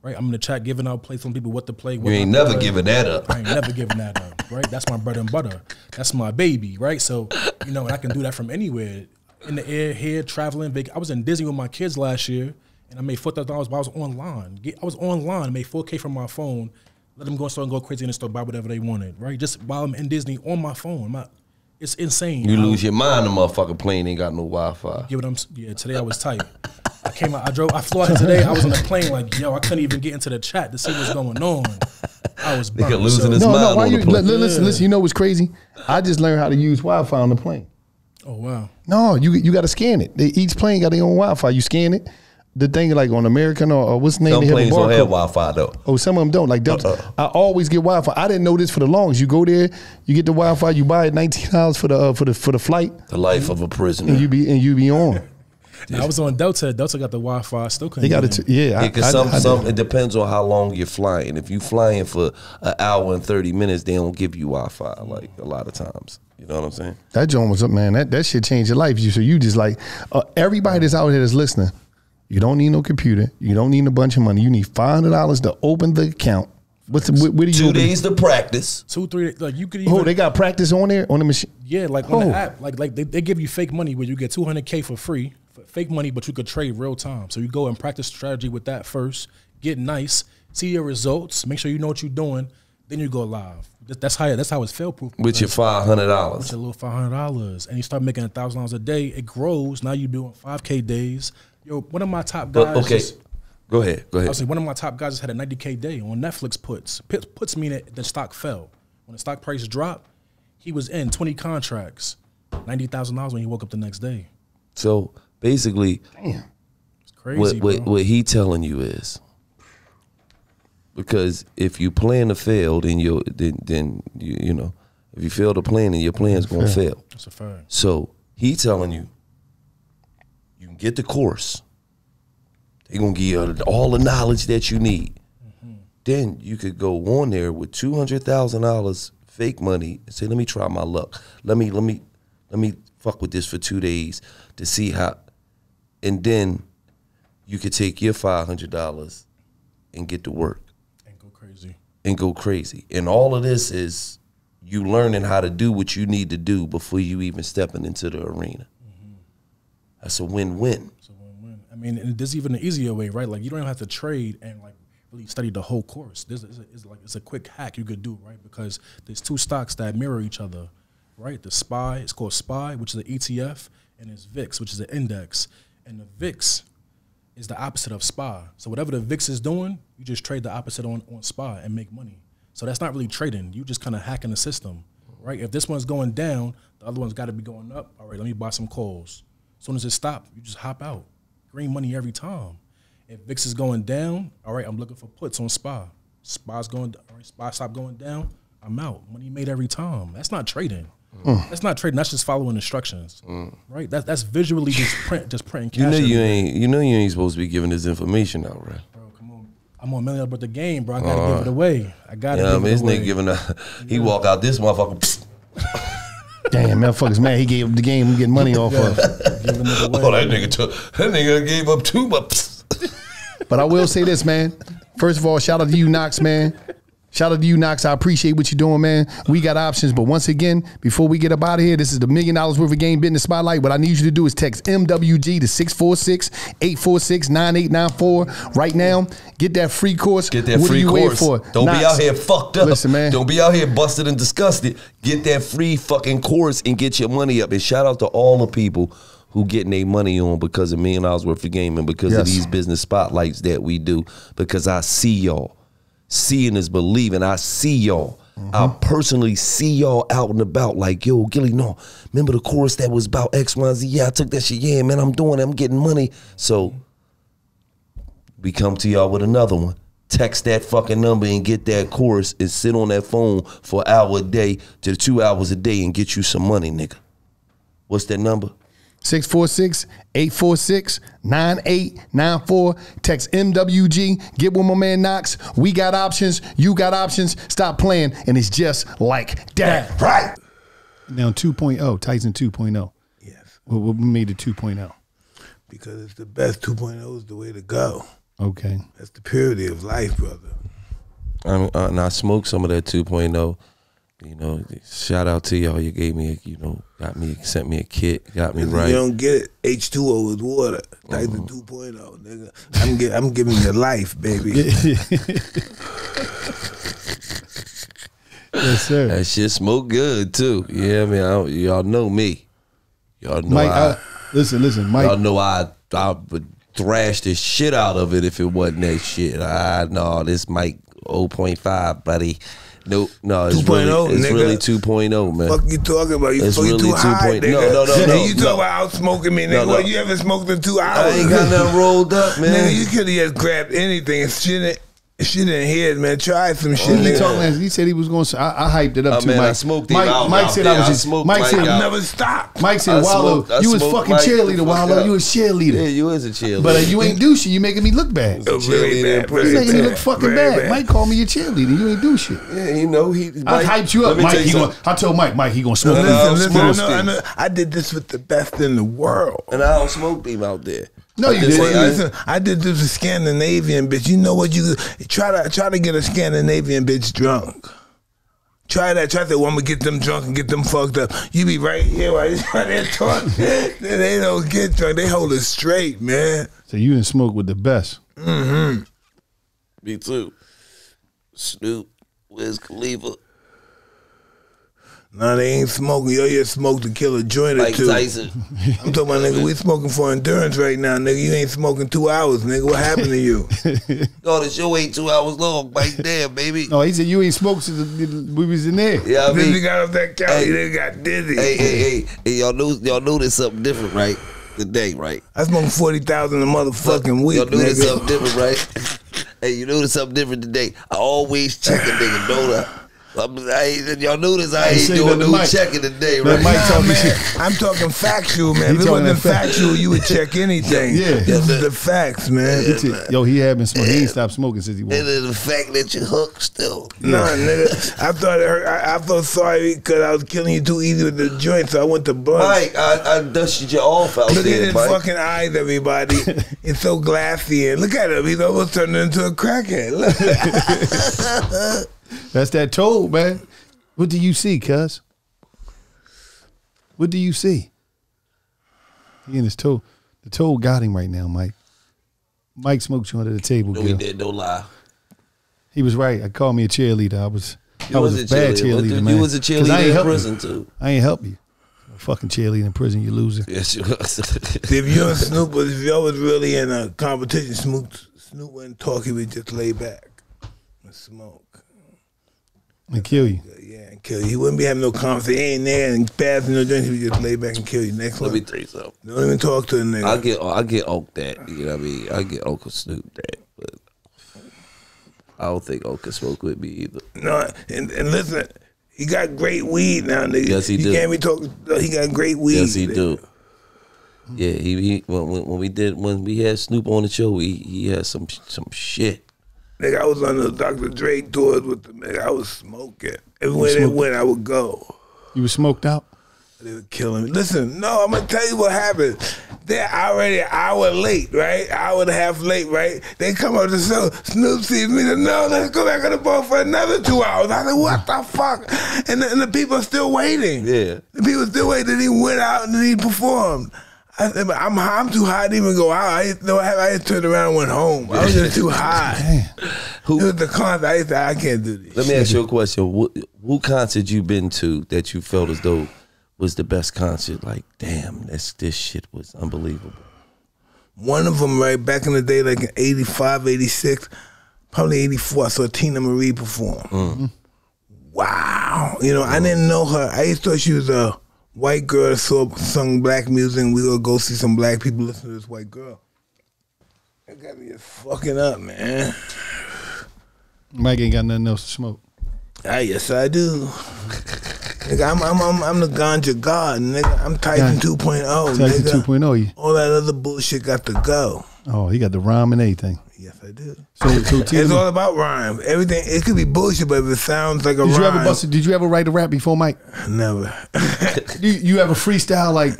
Right? I'm in the chat giving out plays on people what to play. What You ain't never play. giving that up. I ain't never giving that up. Right? That's my bread and butter. That's my baby. Right? So you know, and I can do that from anywhere. In the air, here, traveling. Vac- I was in Disney with my kids last year, and I made four thousand dollars. But I was online. I was online. Made four K from my phone. Let them go and start and go crazy in the store, buy whatever they wanted. Right? Just while I'm in Disney on my phone. My, it's insane. You lose your mind, the motherfucking plane ain't got no Wi-Fi. Get what I'm? Yeah, today I was tight. I came out. I drove. I flew out today. I was on the plane like, yo, I couldn't even get into the chat to see what's going on. I was Nigga burnt. losing So- his No, mind no. Why on you the plane. li- li- listen? Listen. You know what's crazy? I just learned how to use Wi-Fi on the plane. Oh wow. No, you you got to scan it. They, each plane got their own Wi-Fi. You scan it. The thing like on American or, or what's the name? Some they have a planes don't have. Wi-Fi though. Oh, some of them don't. Like Delta, Uh-uh. I always get Wi-Fi. I didn't know this for the longest. You go there, you get the Wi-Fi. You buy it nineteen dollars for the uh, for the for the flight, The life of a prisoner. and you be and you be on. Now, I was on Delta. Delta got the Wi-Fi. Still couldn't. They got it. in. Yeah, Yeah, I- because I- some, I- some it depends on how long you're flying. If you flying for an hour and thirty minutes, they don't give you Wi-Fi like a lot of times. You know what I'm saying? That joint was up, man. That that shit changed your life. You so you just like uh, everybody that's out here that's listening. You don't need no computer. You don't need a bunch of money. You need five hundred dollars to open the account. What's the, where, where do you Two open- days to practice. Two, three. Like you could oh, even. Oh, they got practice on there on the machine. yeah, like on Oh. the app. Like like they, they give you fake money where you get 200k for free, f- fake money, but you could trade real time. So you go and practice strategy with that first. Get nice. See your results. Make sure you know what you're doing. Then you go live. That's how that's how it's fail proof. With your five hundred With dollars. your little five hundred dollars, and you start making a thousand dollars a day, it grows. Now you're doing five k days. Yo, one of my top guys. But okay, just- go ahead. Go I ahead. was like, one of my top guys just had a 90k day on Netflix puts. Puts, puts mean that the stock fell. When the stock price dropped, he was in 20 contracts, ninety thousand dollars when he woke up the next day. So basically, damn. It's crazy, what, what, what he telling you is because if you plan to fail, then you then then you you know if you fail to plan, then your plan's gonna fail. That's a fact. So he telling you, you can get the course. They're gonna give you all the knowledge that you need. Mm-hmm. Then you could go on there with two hundred thousand dollars fake money and say, "Let me try my luck. Let me let me let me fuck with this for two days to see how." And then you could take your five hundred dollars and get to work And go crazy. and go crazy. And all of this is you learning how to do what you need to do before you even stepping into the arena. That's a win-win. It's a win-win. I mean, and there's even an easier way, right? Like you don't even have to trade and like really study the whole course. This is, is like it's a quick hack you could do, right? Because there's two stocks that mirror each other, right? The SPY, it's called SPY, which is an ETF, and it's VIX, which is an index. And the VIX is the opposite of SPY. So whatever the VIX is doing, you just trade the opposite on, on SPY and make money. So that's not really trading. You just kind of hacking the system, right? If this one's going down, the other one's got to be going up. All right, let me buy some calls. As soon as it stops, you just hop out. Green money every time. If VIX is going down, all right, I'm looking for puts on SPY. SPY's going, all right, SPY stop going down, I'm out. Money made every time. That's not trading. Mm. That's not trading. That's just following instructions, mm. right? That's that's visually just print, just printing cash. You know you ain't you know you ain't supposed to be giving this information out, right? Bro, come on. I'm on a million about the game, bro. I gotta give it away. I gotta Yeah, I give mean, it this away. nigga giving a he walk out this motherfucker. Damn, motherfuckers mad. He gave up the game. We getting money off of. Giving. Oh, that nigga took that nigga gave up two much. But I will say this, man. First of all, shout out to you, Knox, man. Shout out to you, Knox. I appreciate what you're doing, man. We got options, but once again, before we get up out of here, this is the Million Dollaz Worth of Game business spotlight. What I need you to do is text MWG to 646-846-9894 right now. Get that free course. Get that what free course. for? Don't be out here fucked up. Listen, man. Don't be out here busted and disgusted. Get that free fucking course and get your money up. And shout out to all the people who getting their money on because of Million Dollaz Worth of Game and because of these business spotlights that we do. Because I see y'all. Seeing is believing. I see y'all. I mm-hmm. personally see y'all out and about like, yo, Gillie, no. Remember the course that was about X, Y, Z? Yeah, I took that shit. Yeah, man, I'm doing it. I'm getting money. So we come to y'all with another one. Text that fucking number and get that course and sit on that phone for an hour a day to two hours a day and get you some money, nigga. What's that number? 646-846-9894. Text MWG. Get with my man Knox. We got options. You got options. Stop playing. And it's just like that. Right. Now 2.0, Tyson 2.0. Yes, What, what made it 2.0? because it's the best. 2.0 is the way to go. Okay. That's the purity of life, brother. Um, uh, and I smoked some of that 2.0. You know, shout out to y'all. You gave me, a, you know, got me, sent me a kit, got me right. You don't get it. H2O is water. Tyson 2.0, nigga. I'm, gi- I'm giving you life, baby. Yes, sir. That shit smoke good too. Yeah, man. I don't, y'all know me. Y'all know Mike, I, uh, listen, listen, Mike. y'all know I, I would thrash the shit out of it if it wasn't that shit. I no, this Mike 0.5, buddy. Nope, no, it's 2.0, really, oh, it's nigga. really 2.0, man. Fuck you talking about? You, It's really too high, 2.0. nigga. No, no, no, Nigga, no, You talk no. about out smoking me, nigga. No, no. Well, you haven't smoked in two hours. I ain't got nothing rolled up, man. Nigga, you could have just grabbed anything and shit in, shit in here, man. Try some shit, he, nigga. talking, he said he was going to. I, I hyped it up Oh, too, man, Mike. I smoked him Mike, out Mike said there. I was I just. smoked Mike Mike said. out. Never stop. Mike said, I Wallo, smoked- you was fucking Mike cheerleader, fuck Wallo. You was cheerleader. Yeah, you is a cheerleader. But uh, you ain't douchey. You making me look bad. Oh, really bad, You really making me look fucking very bad. Mike called me a cheerleader. You ain't do shit. Yeah, you know he. I hyped you up, Mike. you gonna. I told Mike, Mike, he gonna smoke. No, me. no, Listen, listen, I, know, stick. I, know, I did this with the best in the world. and I don't smoke him out there. No, I you just didn't. I- Listen, I did this with Scandinavian bitch. You know what you try to try to get a Scandinavian bitch drunk. Try that. Try that. Well, I'm gonna get them drunk and get them fucked up. You be right here while they're talking. they don't get drunk. They hold it straight, man. So you didn't smoke with the best. mhm Me too. Snoop, Wiz Khalifa, No, they ain't smoking. Yo, you smoked to kill a joint or Mike two. Tyson. I'm talking about nigga. We smoking for endurance right now, nigga. You ain't smoking two hours, nigga. What happened to you? Oh, the show ain't two hours long. Right there, baby. No, he said you ain't smoked since we was in there. Yeah, I then mean, you got off that couch. Hey. They got dizzy. hey, hey, hey, hey, y'all know, y'all know there's something different, right? today, right? I smoked forty thousand a motherfucking week. Y'all knew there's something different, right? hey, you knew there's something different today. I always check a nigga, don't I? I'm, I ain't, y'all knew this. I Ain't ain't say doing nothing to no Mike. checking today, Let right? Mike Nah, talking man, shit. I'm talking factual, man. He If it wasn't fact. factual, you would check anything. Yeah. This is the facts, man. He t- Yo, he had been smoking. He ain't stopped smoking since he was. And then the fact that you hooked still. Nah, nigga. I thought it hurt. I, I felt sorry because I was killing you too easy with the joint, so I went to blunt. Mike, I, I dusted you off out Look at his Mike. fucking eyes, everybody. it's so glassy. And look at him. He's almost turning into a crackhead. Look. That's that toad, man. What do you see, cuz? What do you see? He and his toad. The toad got him right now, Mike. Mike smoked you under the table, No, we Gil. did no lie. He was right. I called me a cheerleader. I was. You I was, was a a bad cheerleader. cheerleader, You was a I cheerleader ain't in help you. prison, too. I ain't help you. A fucking cheerleader in prison, you loser. Yes, you was. if you and Snoop was, if y'all was really in a competition, Snoop, Snoop wouldn't talk. He would just lay back and smoke. And kill you. Yeah, and kill you. He wouldn't be having no conversation. He ain't there and passing no drinks. He would just lay back and kill you. Next Let one. me tell you something. Don't even talk to the nigga. I get I get Oak that. You know what I mean? I get Uncle Snoop that. But I don't think Oak can smoke with me either. No, and, and listen, he got great weed now, nigga. Yes, he you do. can't be talking. He got great weed. Yes, he do. Yeah, he, he when, when when we did when we had Snoop on the show, he he had some some shit. Nigga, I was on the Dr. Dre tours with them. Nigga, I was smoking. Everywhere they went, I would go. You were smoked out? They were killing me. Listen, no, I'm gonna tell you what happened. They're already an hour late, right? Hour and a half late, right? They come up to the show. Snoop sees me. Said, no, let's go back on the boat for another two hours. I said, what the fuck? And the, and the people are still waiting. Yeah. The people still waiting. Then he went out and then he performed. I but I'm I'm too high to even go out. I no, I, I turned around and went home. I was just too high. Who- It was the concert. I said, I can't do this. Let me ask you a question. What, who concert you been to that you felt as though was the best concert? Like, damn, this this shit was unbelievable. One of them, right back in the day, like in 85, 86, probably 84, I saw Teena Marie perform. Mm. Wow. You know, I didn't know her. I used to thought she was a white girl saw, sung black music and we gonna go see some black people listen to this white girl. That got me fucking up, man. Mike ain't got nothing else to smoke. Ah, yes, I do. nigga, I'm, I'm, I'm, I'm the ganja god, nigga. I'm Tyson 2.0, Tyson nigga. 2.0, you. All that other bullshit got to go. Oh, he got the rhyme and everything. Yes, I do. So, so It's all about rhyme. Everything it could be bullshit, but if it sounds like a did rhyme, you ever bust? Did you ever write a rap before Mike? never. You you ever freestyle like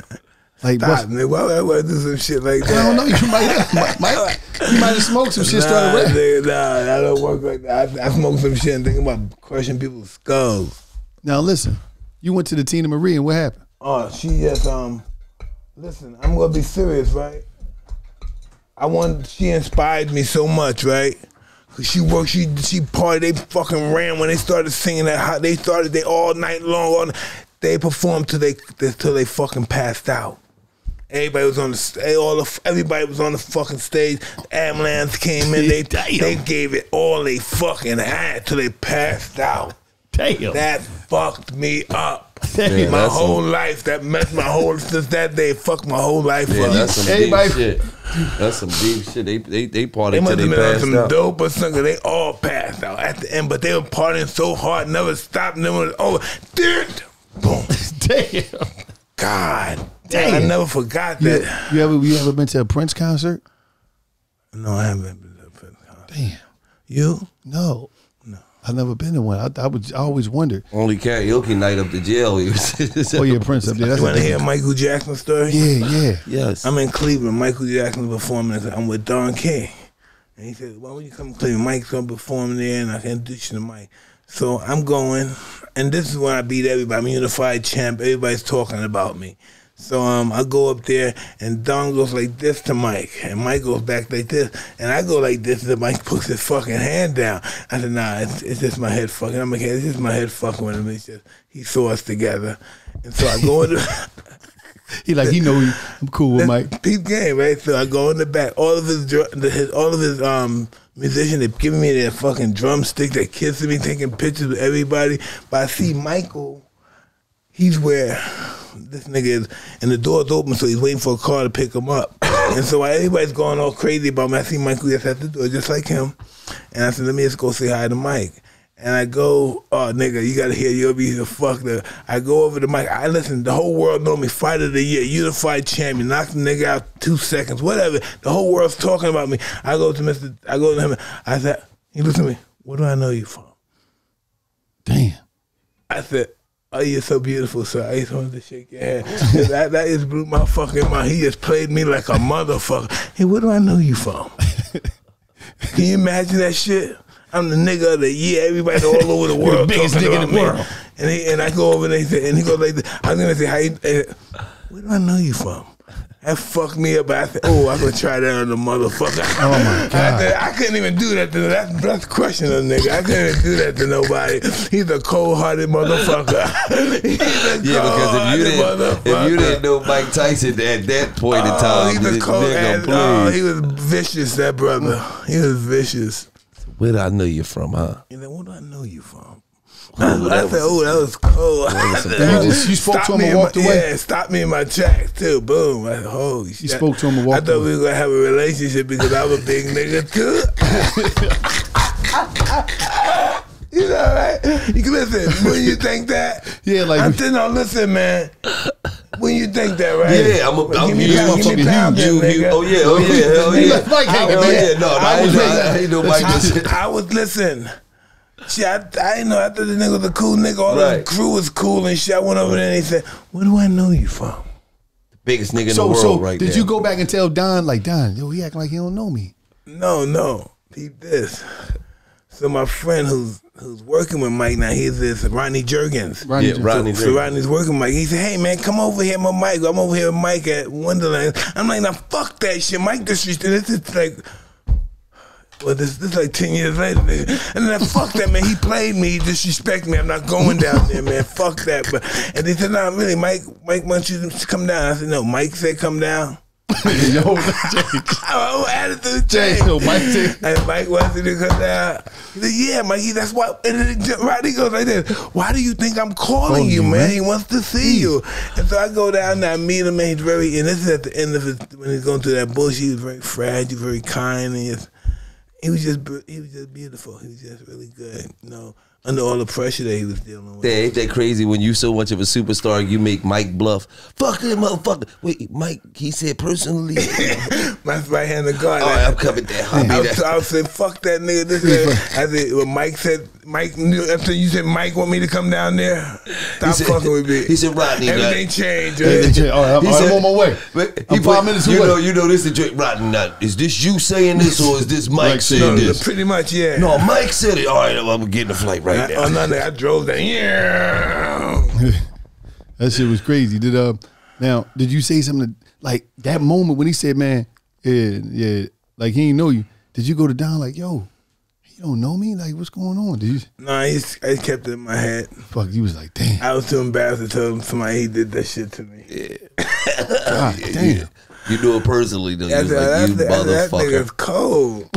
like Stop, bust- nigga. Why would I wanna do some shit like I that? don't know. You might have, Mike. You might have smoked some shit. Nah, Started rapping. nigga, nah, I don't work like that. I, I smoke some shit and think about crushing people's skulls. Now listen, you went to the Teena Marie and what happened? Oh, she just um. Listen, I'm gonna be serious, right? I want. She inspired me so much, right? 'Cause She worked. She she party. They fucking ran when they started singing that. How they started. They all night long. All, they performed till they till they fucking passed out. Everybody was on the all the everybody was on the fucking stage. Ambulance came in. They they gave it all they fucking had till they passed out. Damn. That fucked me up. Yeah, my whole some- life. That messed my whole since that day. Fucked my whole life Yeah, up. that's some Everybody- deep shit. That's some deep shit. They they they they party must till they been on passed some out. dope or something. They all passed out at the end, but they were partying so hard, never stopped. And then when it was over, Dirt! boom. Damn. God Damn. damn! I never forgot You, that. you ever you ever been to a Prince concert? No, I haven't been to a Prince concert. Damn. You? No. No. I've never been to one. I, I would I always wondered. Only karaoke night up the jail. Oh, oh yeah, Prince up there. That's You want to hear Michael Jackson story? Yeah, yeah. yes. I'm in Cleveland. Michael Jackson performing. I'm with Don King. And he said, Why would you come to Cleveland? Mike's going to perform there, and I can introduce you to Mike. So I'm going, and this is when I beat everybody. I'm a unified champ. Everybody's talking about me. So um, I go up there, and Don goes like this to Mike, and Mike goes back like this, and I go like this, and Mike puts his fucking hand down. I said, Nah, it's, it's just my head fucking. I'm like, it's just my head fucking with him. It's just he saw us together, and so I go into. He like he know he, I'm cool with Mike. Peep game, right? So I go in the back. All of his, his all of his um musicians, they giving me their fucking drumstick. They kissing me, taking pictures with everybody. But I see Michael. He's where this nigga is, and the door's open, so he's waiting for a car to pick him up. and so while everybody's going all crazy about me, I see Michael just at the door, just like him. And I said, let me just go say hi to Mike. And I go, oh nigga, you gotta hear you'll be here. Fuck the. I go over to Mike. I listen. The whole world know me. Fight of the year, unified champion. Knock the nigga out two seconds. Whatever. The whole world's talking about me. I go to Mister. I go to him. I said, he looks at me. Where do I know you from? Damn. I said, "Oh, you're so beautiful, sir. I just wanted to shake your hand." that that just blew my fucking mind. He just played me like a motherfucker. Hey, where do I know you from? Can you imagine that shit? I'm the nigga of the year. Everybody all over the world biggest nigga in the world. And he, and I go over there and, he say, and he goes like, this. I was gonna say, how you, eh, where do I know you from? That fucked me up. I said, oh, I'm gonna try that on the motherfucker. Oh, my God. I, said, I couldn't even do that to that's that's crushing a nigga. I couldn't even do that to nobody. He's a cold hearted motherfucker. He's a Yeah, because if you didn't, cold-hearted if you didn't know Mike Tyson at that point in Oh, time, he's a cold nigga, ass. Oh, he was vicious, that brother. He was vicious. Where do I know you from, huh? "Where do I know you from?" Oh, I that said, was- "Oh, that was cold." And you just- you spoke to him me and walked my, away? Yeah, stopped me in my tracks too. Boom! I said, "Holy shit!" spoke to him and I thought away. we were gonna have a relationship because I'm a big nigga too. you know, right? You can listen when you think that. Yeah, like- I said, no, listen, man. When you think that, right? Yeah, I'm a, I'm Give me you, pound- give me you, pound, you, then, you, nigga. oh yeah, oh yeah, hell yeah. Mike I Hagan, was- Oh yeah, no, no, I I, was ain't know, like- I ain't know Mike was. I, I was listen. See, I, I didn't know. I thought the nigga was a cool nigga. All Right. the crew was cool and shit. I went over there and he said, "Where do I know you from?" The biggest nigga in the world so right did there. you go back and tell Don, like, Don, yo, he acting like he don't know me? No, no. Peep this. So my friend who's who's working with Mike now, he's this Rodney Jerkins. Rodney Yeah, Jerkins. Rodney So Jerkins. Rodney's working with Mike. He said, "Hey man, come over here, with Mike. I'm over here with Mike at Wonderland." I'm like, "Now fuck that shit, Mike. Disrespect. This is like." Well, this this like ten years later, nigga. and then I fuck that man. He played me, he disrespect me. I'm not going down there, man. Fuck that. But and they said, "No, really, Mike. Mike wants you to come down." I said, "No." Mike said, "Come down." yo, Jay, Oh, attitude change. yo, Mike, Jay. And Mike wanted to come down. He said, yeah, Mikey, that's why. And then he- Rodney goes like this. Why do you think I'm calling Calling you, you, man? man. He wants to see mm. you. And so I go down there, I meet him, and he's very, and this is at the end of his, when he's going through that bullshit, He's very fragile, very kind, and just, he was just, he was just beautiful. He was just really good, you know, under all the pressure that he was dealing with. Yeah, ain't that crazy when you so much of a superstar you make Mike bluff? Fuck that motherfucker. Wait, Mike, he said personally. My right hand of God. Right, I'm coming be I was, I was saying, fuck that nigga. This nigga. I said, when Mike said, Mike, knew, after you said Mike want me to come down there, stop said- fucking with me. he said, Rodney, Everything changed. Hey, right? All right, I'm, He all right, I'm said- on my way. But I'm put- five minutes you know, you know this is Drake Rodney. Now, is this you saying this or is this Mike Mike saying saying No, this? pretty much, yeah. No, Mike said it. All right, I'm getting the flight right I, now. oh, no, no, I drove down. Yeah. That shit was crazy. Did uh now did you say something to, like that moment when he said, "Man, yeah, yeah," like he ain't know you? Did you go to Don like, "Yo, he don't know me? Like, what's going on?" Did you? No, I, just, I kept it in my head. Fuck, you was like, "Damn, I was too embarrassed to tell him somebody he did that shit to me. Yeah. God, damn." You do it personally, though. You That's, was like, that's, you that's, that nigga's cold.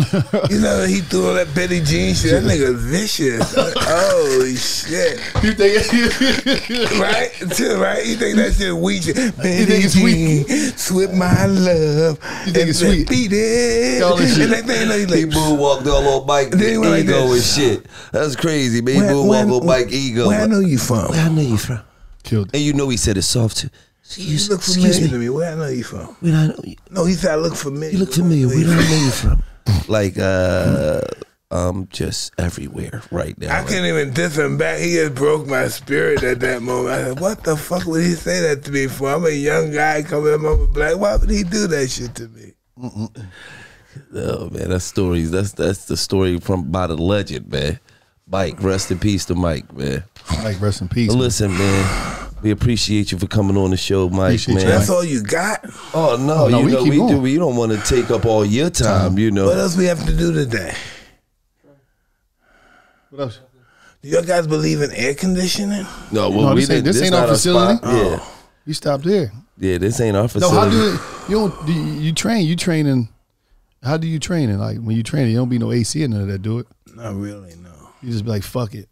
you know, he threw all that Billie Jean shit. That nigga's vicious. Holy shit. You think? right? Too, right? You think that shit weak? You think it's weak? Sweet my love. You think it's sweet? Beat it. All this shit. And that thing, you know, He he like, moonwalked all on Mike Then he went like ego and shit. That's crazy, man. He where, moonwalked on Mike ego. Where I know you from? Where I know you from? Killed. And you know he said it soft too. You Excuse, look excuse familiar me. to me. Where I know you from? Where I know you, No, he said I look familiar. you look familiar. Where don't know you from? Like, uh, I'm just everywhere right now. I can't even diss him back. He just broke my spirit at that moment. I said, "What the fuck would he say that to me for? I'm a young guy coming up with black. Why would he do that shit to me?" Oh man, that's stories. That's that's the story from by the legend, man. Mike, rest in peace to Mike, man. Mike, rest in peace. But listen, man, we appreciate you for coming on the show, Mike, Appreciate man. you, That's all you got. Oh no, Oh, no, you we know keep we do. We don't want to take up all your time, you know. What else we have to do today? What else? Do you guys believe in air conditioning? No, well, No, we this ain't- didn't. this ain't our facility. spot. Oh. Yeah, You stopped there. yeah, this ain't our facility. No, facility. how do you, you don't do you, you train? You training? How do you train it? Like when you train, it, you don't be no AC in there that do it. Not really. No. You just be like, fuck it.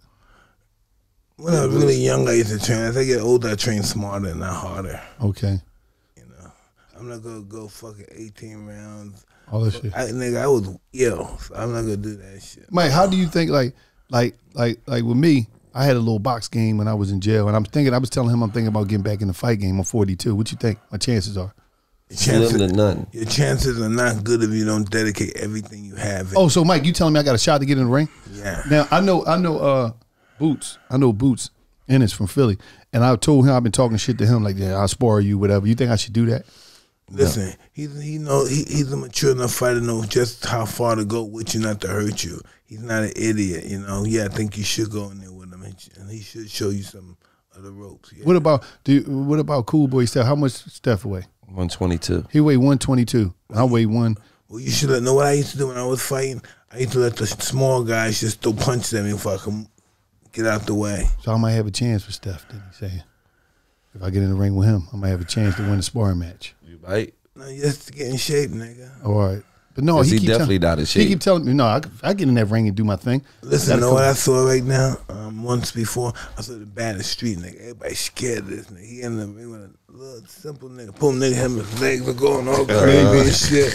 When I was really young, I used to train. As I get older, I train smarter, and not harder. Okay. You know, I'm not gonna go fucking 18 rounds. All that shit. I, nigga, I was ill. So I'm not gonna do that shit. Mike, how do you think like like like like with me? I had a little box game when I was in jail, and I'm thinking. I was telling him I'm thinking about getting back in the fight game. I'm 42. What you think? My chances are. Slim to none. Your chances are not good if you don't dedicate everything you have. Oh, so Mike, you telling me I got a shot to get in the ring? Yeah. Now I know I know uh Boots. I know Boots Ennis from Philly, and I told him I've been talking shit to him like, yeah, I'll spar you, whatever. You think I should do that? Listen, he's he know he, he's a mature enough fighter to know just how far to go with you, not to hurt you. He's not an idiot, you know. Yeah, I think you should go in there with him, and and he should show you some of the ropes. Yeah. What about do? You, what about Cool Boy Steph? How much Steph weigh? 122. He weigh 122. I weigh one. Well, you should let know what I used to do when I was fighting. I used to let the small guys just throw punches at me if I could get out the way. So I might have a chance with Steph. Did he say? If I get in the ring with him, I might have a chance to win a sparring match. You right? No, just to get in shape, nigga. All right. But no, he, he keep definitely tell- not in He keep telling me, no, I, I get in that ring and do my thing. Listen, Gotta know what I saw right now? Um, once before, I saw the baddest street nigga. Everybody scared of this nigga. He in the ring with a little simple nigga. Poor nigga, him his legs are going all crazy and shit.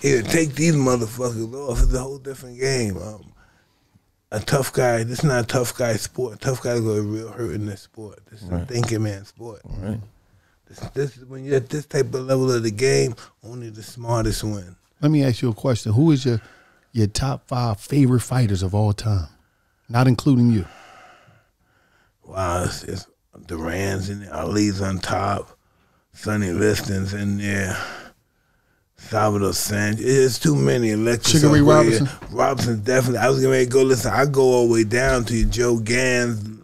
He take these motherfuckers off. It's a whole different game. Um, a tough guy. This is not a tough guy sport. Tough guys go real hurt in this sport. This is a thinking man sport. Right. This, this is when you're at this type of level of the game. Only the smartest win. Let me ask you a question. Who is your your top five favorite fighters of all time? Not including you. Wow, it's, it's Duran's in there, Ali's on top, Sonny Liston's in there, Salvador Sanchez. It's too many. Ray Okoye. Robinson? Robinson definitely. I was ready to go. Listen, I go all the way down to Joe Gans.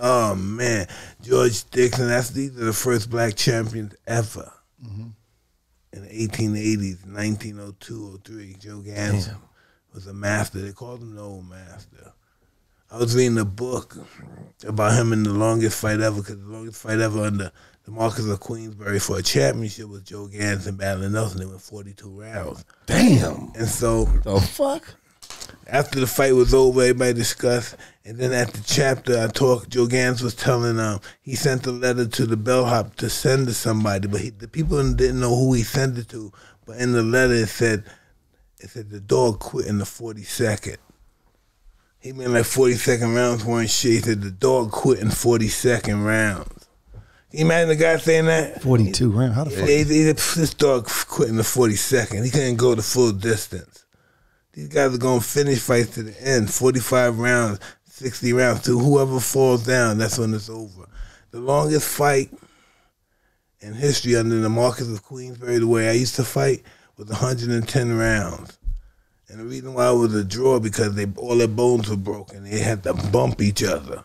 Oh man, George Dixon. That's these are the first black champions ever. Mm-hmm. In the 1880s, 1902, 03, Joe Gans was a master. They called him the old master. I was reading a book about him in the longest fight ever, because the longest fight ever under Marquess of Queensberry for a championship was Joe Gans and battling Nelson. They went 42 rounds. Damn. And so The fuck? after the fight was over, everybody discussed. And then at the chapter, I talked. Joe Gans was telling um he sent a letter to the bellhop to send to somebody, but he, the people didn't know who he sent it to. But in the letter, it said it said the dog quit in the forty second. He meant like forty second rounds weren't shit. He said the dog quit in forty second rounds. You imagine the guy saying that? 42 round. How the fuck? Yeah, he, he, this dog quit in the 42nd. He couldn't go the full distance. These guys are going to finish fights to the end 45 rounds, 60 rounds. To whoever falls down, that's when it's over. The longest fight in history under the Marquess of Queensberry, the way I used to fight, was 110 rounds. And the reason why it was a draw because they all their bones were broken. They had to bump each other.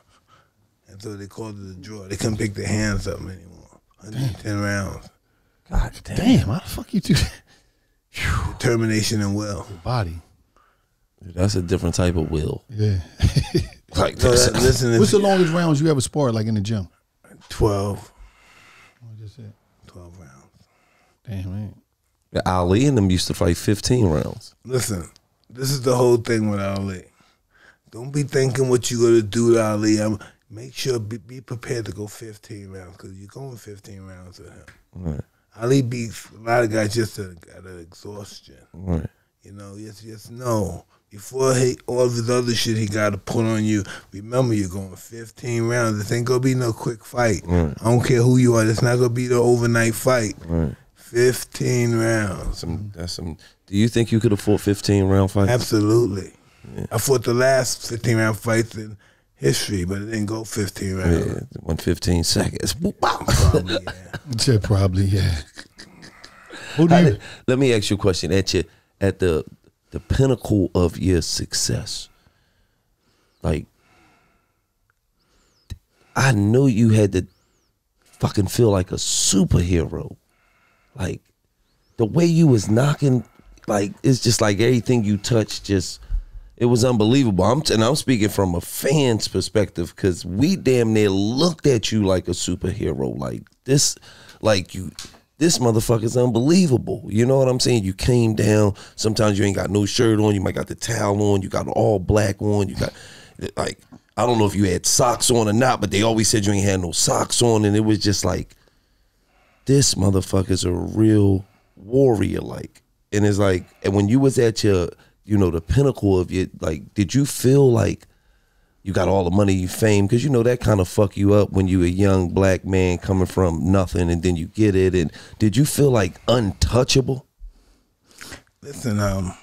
And so they called it a draw. They couldn't pick their hands up anymore. 110 rounds. God damn. Damn, how the fuck you do that? Determination and will. Body. That's a different type of will. Yeah. Like So that, listen, What's the longest rounds you ever sparred like in the gym? 12. What just said? 12 rounds. Damn, man. Ali and them used to fight 15 rounds. Listen, this is the whole thing with Ali. Don't be thinking what you're going to do to Ali. I'm, make sure, be, be prepared to go 15 rounds because you're going 15 rounds with him. Right. Ali beats a lot of guys just at, at an exhaustion. Right. You know, yes, yes, no. Before he, all of his other shit he got to put on you, remember you're going 15 rounds. This ain't going to be no quick fight. Right. I don't care who you are. It's not going to be the overnight fight. Right. 15 rounds. Some that's some do you think you could afford 15 round fights? Absolutely. I fought the last 15 round fights in history, but it didn't go 15 rounds. Yeah, one 15 seconds. Probably, yeah. Probably, yeah. Who do you Let me ask you a question. At your at the the pinnacle of your success, like I know you had to fucking feel like a superhero. Like the way you was knocking, like it's just like everything you touch just it was unbelievable. I'm and I'm speaking from a fan's perspective because we damn near looked at you like a superhero. Like this, like you, this motherfucker's unbelievable. You know what I'm saying? You came down. Sometimes you ain't got no shirt on. You might got the towel on. You got all black on. You got like I don't know if you had socks on or not, but they always said you ain't had no socks on, and it was just like, this motherfucker's a real warrior, like, and it's like, and when you was at your, you know, the pinnacle of it like, did you feel like you got all the money, you fame, because you know that kind of fuck you up when you a young black man coming from nothing, and then you get it, and did you feel like untouchable? Listen, um,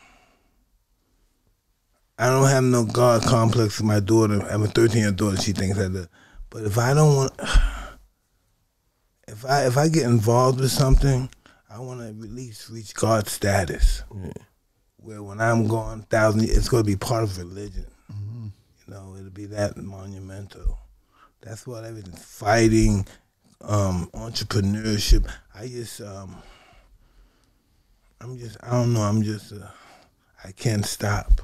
I don't have no God complex with my daughter. I have a 13 year old daughter. She thinks I do. But if I don't want, if I if I get involved with something, I want to at least reach God status, where when I'm gone, thousand, it's going to be part of religion. You know, it'll be that monumental. That's what everything fighting, um, entrepreneurship. I just um, I'm just I don't know. I'm just uh, I can't stop.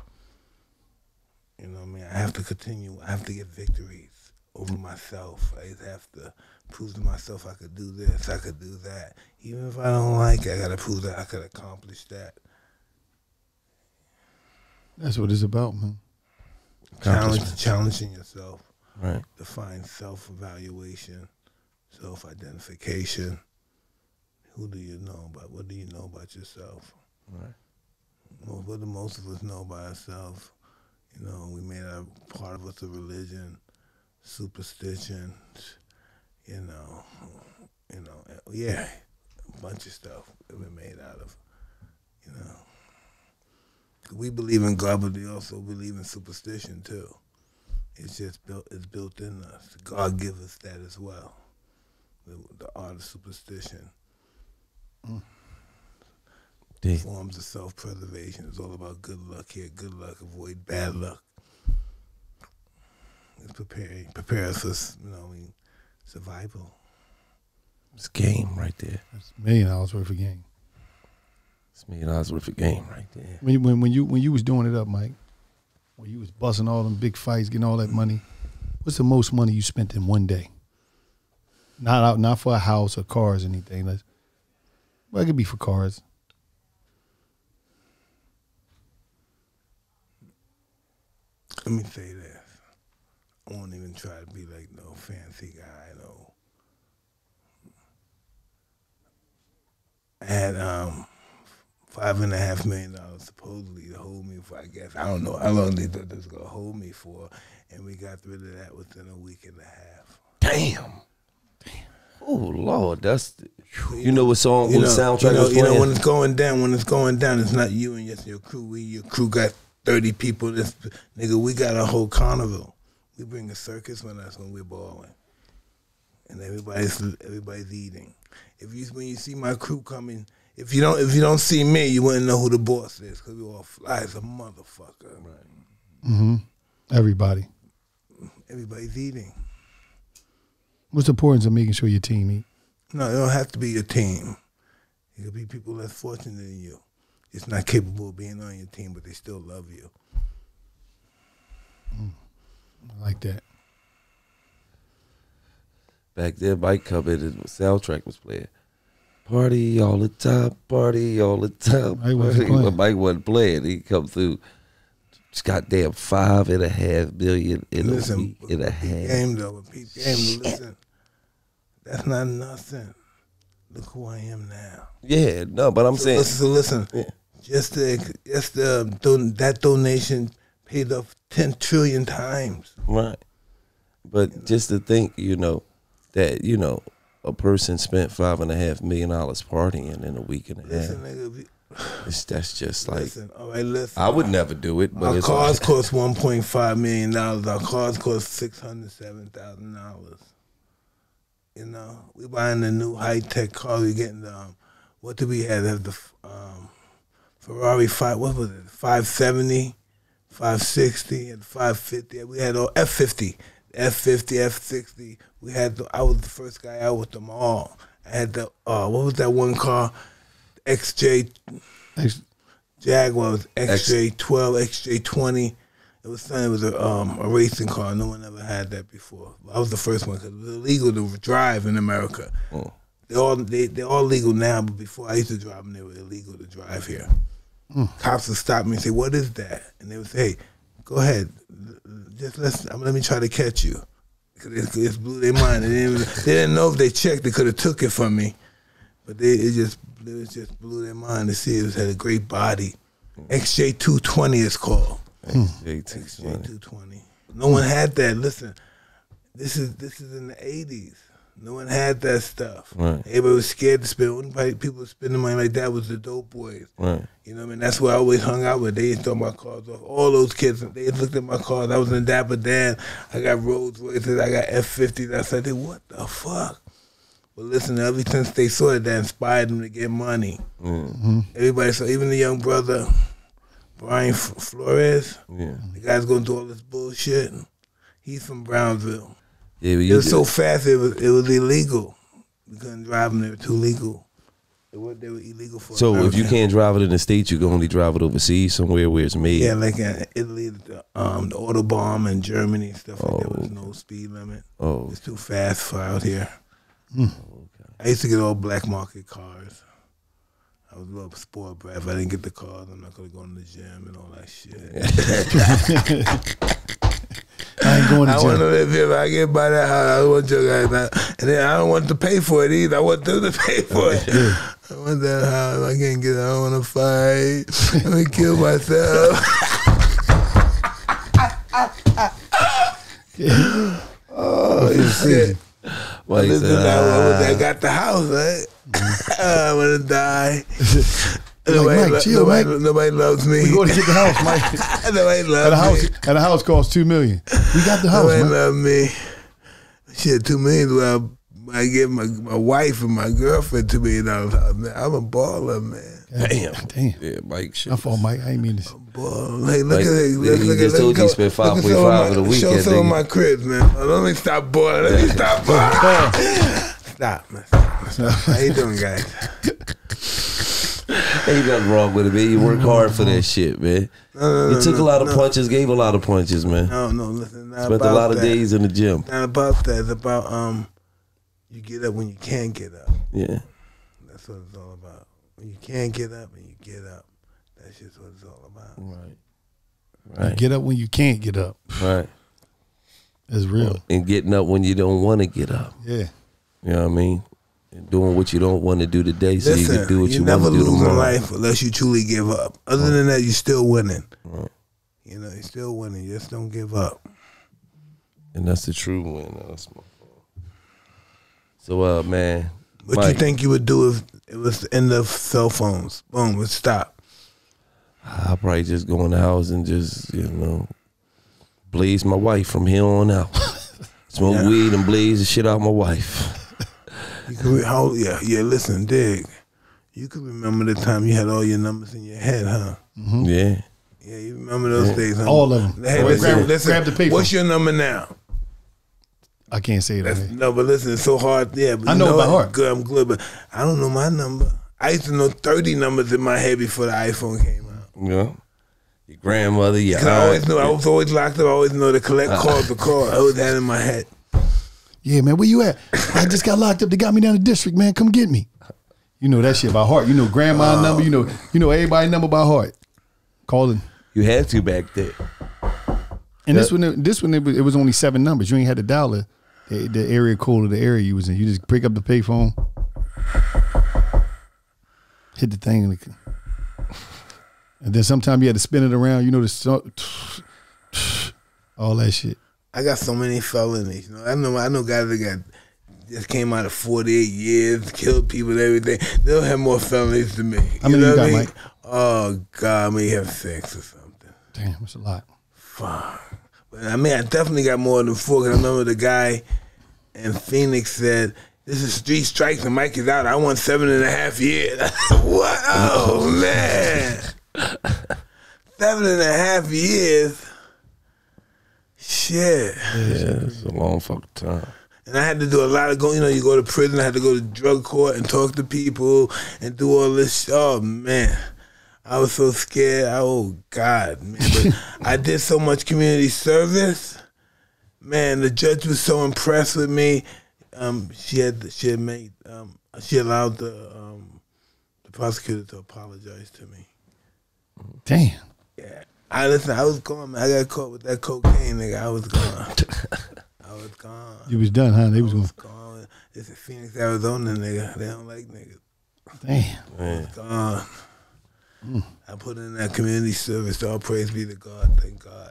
You know what I mean? I have to continue. I have to get victories over myself. I just have to prove to myself I could do this, I could do that. Even if I don't like it, I gotta prove that I could accomplish that. That's what it's about, man. Challenge, challenging yourself. Right. Define self evaluation, self identification. Who do you know about? What do you know about yourself? Right. Well, what do most of us know about ourselves? You know, we made a part of us a religion, superstition, you know, you know, yeah, a bunch of stuff that we're made out of, you know. We believe in God, but we also believe in superstition too. It's just built. It's built in us. God give us that as well. The, the art of superstition. Mm. Deep. Forms of self-preservation. It's all about good luck here. Good luck. Avoid bad mm. luck. It's preparing. Prepare us for you know, I mean, survival. It's game right there. That's a million dollars worth of game. It's a million dollars worth of game right there. When, when when you when you was doing it up, Mike, when you was busting all them big fights, getting all that money, what's the most money you spent in one day? Not out, not for a house or cars, or anything. Let's, well, it could be for cars. Let me say this. I won't even try to be like no fancy guy, no. I had um five and a half million dollars supposedly to hold me for I guess I don't know how long they thought they was gonna hold me for, and we got rid of that within a week and a half. Damn. Oh Lord, that's you know what song, You what know, soundtrack you know, you know when it's going down, when it's going down, it's not you and just your crew. We your crew got thirty people. This nigga, we got a whole carnival. We bring a circus when that's when we're balling, and everybody's everybody's eating. If you when you see my crew coming, if you don't if you don't see me, you wouldn't know who the boss is because we all fly as a motherfucker. Right. Mm-hmm. Everybody. Everybody's eating. What's the importance of making sure your team eat? No, it don't have to be your team. It could be people less fortunate than you. It's not capable of being on your team, but they still love you. I like that. Back there, Mike come in and the soundtrack was playing. Party all the time, party all the time. Mike wasn't When playing. Mike wasn't playing. He come through. It's goddamn five and a half million in Listen, a week and a half. game though, peep game. Listen, that's not nothing. Look who I am now. Yeah, no, but I'm So saying listen, so listen. Yeah. Just the just the um, don- that donation paid off ten trillion times. Right. But just to think, you know, that, you know, a person spent five and a half million dollars partying in a week and a half. Listen, nigga. we- It's, that's just like Listen, all right, listen. I would never do it, but Our cars cost one point five million dollars. Our cars cost six hundred seven thousand dollars. You know, we buying the new high tech car. We getting the um, what did we have? Have the um, Ferrari five. What was it? 570, 560, and five fifty. We had all F fifty, F fifty, F sixty. We had. The, I was the first guy out with them all. I had the uh, what was that one car? XJ Ex- Jaguar was XJ12, XJ20. It was something. It was a um, a racing car. No one ever had that before. I was the first one because it was illegal to drive in America. Oh. They all they they're all legal now, but before I used to drive them, they were illegal to drive here. Cops would stop me and say, "What is that?" And they would say, "Hey, Go ahead. Just listen. Let me try to catch you." It just blew their mind. They didn't, they didn't know if they checked, they could have took it from me. But they it just it just blew their mind to see it was had a great body. XJ two twenty is called. Hmm. XJ two twenty. No one had that. Listen, this is this is in the eighties. No one had that stuff. Right. Everybody was scared to spend. Only people spending money like that was the dope boys. Right. You know what I mean? That's where I always hung out with. They used to throw my cars off. All those kids, they looked at my cars. I was in Dapper Dan. I got Rolls Royces. I got F50s. I said, what the fuck? But listen, ever since they saw it, that inspired them to get money. Mm-hmm. Everybody, so even the young brother, Brian F- Flores, Yeah. the guy's going through all this bullshit. He's from Brownsville. Yeah, It you was so fast, it was, it was illegal. We couldn't drive them. They were too legal. They were, they were illegal for So if you America. can't drive it in the states, you can only drive it overseas somewhere where it's made. Yeah, like in Italy, the, um, the Autobahn and Germany and stuff like that. Oh. was no speed limit. Oh. It's too fast for out here. I used to get all black market cars. I was a little spoiled brat. If I didn't get the cars, I'm not gonna go to the gym and all that shit. I ain't going to I want to live here. If I get by that house, I want your guys now. And then I don't want to pay for it either. I want them to pay for it. I want that house. I can't get it. I don't want to fight. Let me kill myself. oh, shit. Well, he Listen, said, I, I got the house, right? I want to die. Like, Mike, lo- chill, nobody, Mike. nobody loves me. We go to get the house, Mike. nobody loves And loves the house, me. and the house costs two million. We got the house, Nobody man. love me. Shit, two million. Well, I give my my wife and my girlfriend two million dollars. Man, I'm a baller, man. Damn. Damn. Yeah, Mike. Shit. My fault, Mike. I ain't mean this. Baller. Hey, look Like, at it. he Look, look, just at- told look, you he at- spent look at some 5.5 of in a my- weekend, Show some of nigga. my cribs, man. Oh, let me stop boiling. Let me stop boiling. Stop, man. Stop, stop. How you doing, guys? Ain't nothing wrong with it, man. You work hard for that shit, man. no, you no, took a lot of no. punches, gave a lot of punches, man. No, no, listen. Not Spent a about lot of that. days in the gym. Not about that. It's about um, you get up when you can get up. Yeah. That's what it's all about. When you can't get up and you get up. That's just what it's all about. Right. You Right. get up when you can't get up. Right. That's real. And getting up when you don't want to get up. Yeah. You know what I mean? And doing what you don't want to do today so you can do what you, never want to do tomorrow. life unless you truly give up. Other than that, you're still winning. You know, you're still winning. You just don't give up. And that's the true win. That's my. So, uh, man. What Mike, you think you would do if it was the end of cell phones? Boom, it stop. I'll probably just go in the house and just, you know, blaze my wife from here on out. Smoke Yeah. weed and blaze the shit out my wife. You could, re- how, yeah, yeah. Listen, dig. You could remember the time you had all your numbers in your head, huh? Yeah. Yeah, you remember those days, huh? All of 'em. Hey, Grab- listen, grab- listen. grab the paper. What's your number now? I can't say that. That's, no, but listen, it's so hard. Yeah, but I you know it by it. heart. Good, I'm good, but I don't know my number. I used to know 30 numbers in my head before the iPhone came out. Yeah. Your grandmother, your 'Cause I always knew. I was always locked up. I always know to collect Uh. calls to call. I always had in my head. Yeah, man, where you at? I just got locked up. They got me down the district, man. Come get me. You know that shit by heart. You know grandma number. You know you know everybody number by heart. Calling. You had to back then. And this one, this one, it was, it was only seven numbers. You ain't had to dial the, the, the area code of the area you was in. You just pick up the payphone, hit the thing, and, it- and then sometimes you had to spin it around. You know the all that shit. I got so many felonies. You know, I know. I know guys that got just came out of 48 years, killed people and everything. They'll have more felonies than me. How many you got, I mean? Mike? Oh God, I may have six or something. Damn, that's a lot. Fuck. But I mean, I definitely got more than four. Cause I remember the guy in Phoenix said, "This is three strikes and Mike is out. I want seven and a half years." what? Oh man, seven and a half years. Shit. Yeah, it's a long fucking time. And I had to do a lot of go. You know, you go to prison. I had to go to drug court and talk to people and do all this. Oh man, I was so scared. Oh God, man! But I did so much community service. Man, the judge was so impressed with me. Um, she had she had made um, she allowed the um, the prosecutor to apologize to me. Damn. I I listen. I was gone. Man. I got caught with that cocaine, nigga. I was gone. I was gone. You was done, huh? They was I going. was gone. It's is Phoenix, Arizona, nigga. They don't like niggas. Damn. Man. Gone. Mm. I put in that community service. All praise be to God. Thank God.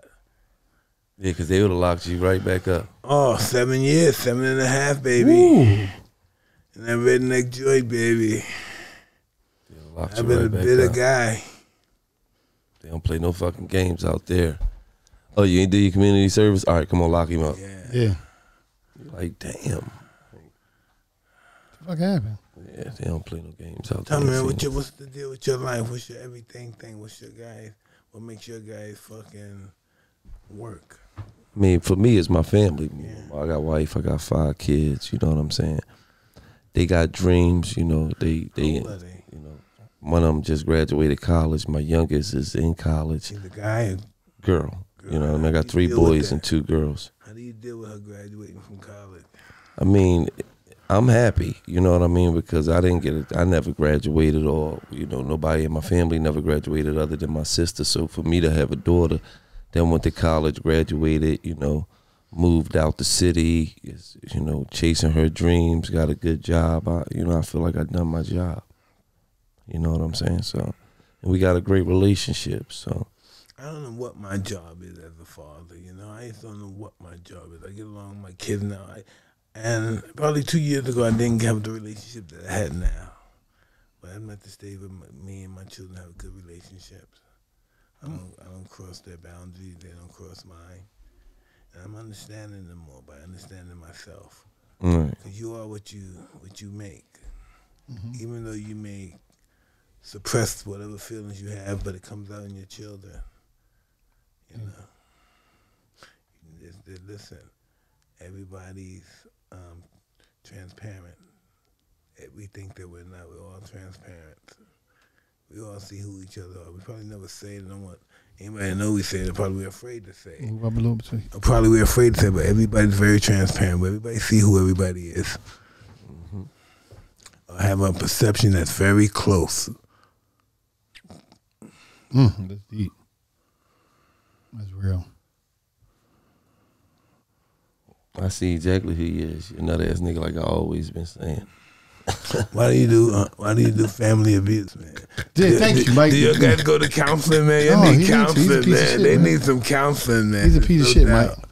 Yeah, because they would have locked you right back up. Oh, seven years, seven and a half, baby. Ooh. And that redneck joint, baby. They would've I've been right a back bitter up. guy. They don't play no fucking games out there. Oh, you ain't do your community service? All right, come on, lock him up. Yeah. Yeah. Like, damn. What the fuck happened? Yeah, they don't play no games out there. Tell there. me, what your, Phoenix. what's the deal with your life? What's your everything thing? What's your guys? What makes your guys fucking work? I mean, for me, it's my family. You know, I got wife, I got five kids. You know what I'm saying? They got dreams. You know, they they, How old are they? you know, one of them just graduated college. My youngest is in college. She's a guy. Girl, you know, what I mean, I got three you deal with boys and two girls. How do you deal with her graduating from college? I mean, I'm happy. You know what I mean? Because I didn't get it. I never graduated, or you know, nobody in my family never graduated other than my sister. So for me to have a daughter that went to college, graduated, you know, moved out the city, is you know, chasing her dreams, got a good job. I, you know, I feel like I done my job. You know what I'm saying? So, and we got a great relationship. So, I don't know what my job is as a father. You know, I just don't know what my job is. I get along with my kids now. I, and probably two years ago, I didn't have the relationship that I had now. But I'm at the stage where my, me and my children have good relationships. I don't, I don't cross their boundaries. They don't cross mine. And I'm understanding them more by understanding myself. right. Because you are what you what you make. Mm-hmm. Even though you may suppress whatever feelings you have, but it comes out in your children. You know. Just, just listen. Everybody's um, transparent. Eh, We think that we're not. We're all transparent. We all see who each other are. We probably never say it. I don't want anybody to know we say it. Probably we're afraid to say it. Move up a little bit. Probably we're afraid to say, but everybody's very transparent. But everybody see who everybody is. I have a perception that's very close. Mm, that's deep. That's real. I see exactly who he is. You nut ass nigga, like I always been saying. Why do you do? Uh, why do you do family abuse, man? Yeah, thank do, you, Mike. Do your guys go to counseling, man? You No, he need needs to. He's a counseling, piece man. shit, they man. need some counseling, man. He's a piece of No shit, doubt. Mike.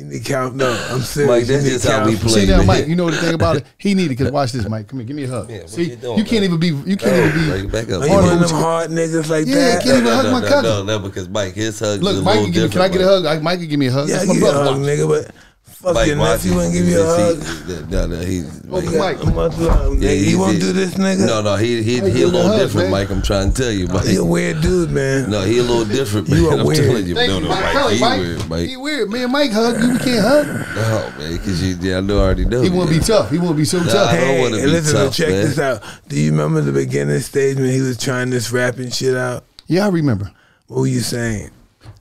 You need counseling. No, I'm serious. Mike, that's need just how we play. See now. Mike. You know the thing about it. He needed because watch this, Mike. Come here, give me a hug. Yeah, See, you you, can't man? even be. You can't No, even be. like, back up. Are you one of them hard niggas like Yeah, that? can't even hug no, my cousin. No, no, because Mike, his hug Look, is a Mike, little give me, can I get a hug? I- Mike can give me a hug. Yeah, That's my give you a brother. hug, nigga, but fuck Mike, your watch nephew it. wouldn't give you a See, hug. No, no, he's Oh, Mike, Mike. Much love, nigga. Yeah, he, he's- won't do this, nigga? No, no, he he Mike, he a give little different, man. Mike. I'm trying to tell you, Mike. He a weird dude, man. No, he a little different, man. You man. are I'm weird. telling you, Thank no, you, no, Mike. Mike. Tell He Mike. weird, Mike. He weird. Me and Mike hug. You can't hug. No, man, because you, yeah, I know, I already know. He want to be tough. He want to be so Nah. tough. I don't wanna be listen, tough, check man. this out. Do you remember the beginning stage when he was trying this rapping shit out? Yeah, I remember. What were you saying?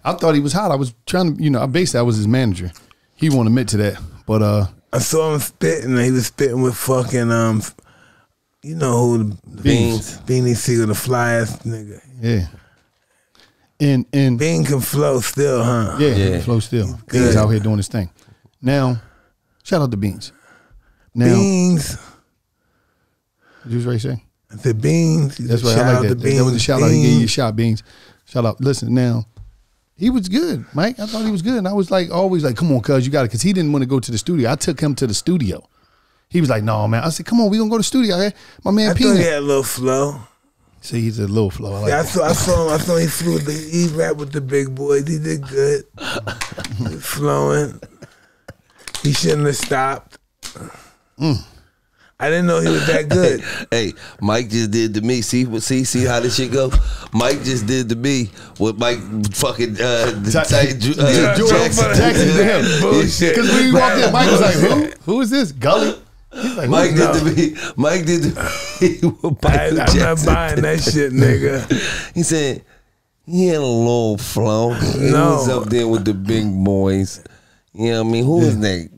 I thought he was hot. I was trying to, you know, I basically I was his manager. He won't admit to that, but uh, I saw him spitting, and he was spitting with fucking um, you know who the Beans. Beanie Sigel, the flyest nigga. yeah. And and Bean can flow still, huh? yeah, Yeah. flow still. Good. Beans out here doing his thing. Now, shout out to Beans. Now, Beans. what you was ready to say? I said beans. He That's said, right. Shout I out like to that. Beans. That was a shout out. He gave you a Beans. shot, Beans. Shout out. Listen, now, he was good, Mike. I thought he was good. And I was like, always like, come on, cuz, you got it. Because he didn't want to go to the studio. I took him to the studio. He was like, no, man. I said, come on, we going to go to the studio. eh? My man I Peanut. thought he had a little flow. See, he's a little flow. I like Yeah, I saw, I saw him. I saw he flew. With the, he rapped with the big boys. He did good. Flowing. He shouldn't have stopped. Mm. I didn't know he was that good. Hey, Mike just did to me. See, what- see, see how this shit go. Mike just did to me what Mike fucking uh, Ta- say, Ju- uh, Joe Jackson. Jackson to him. Bullshit. Because when he walked in, Mike was like, who? Who is this? Gillie? He's like, Mike did to me. Mike did to me what I, Michael I'm not Jackson buying that shit, nigga. He said he had a little flow. He No. was up there with the big boys. You know what I mean? Who is that?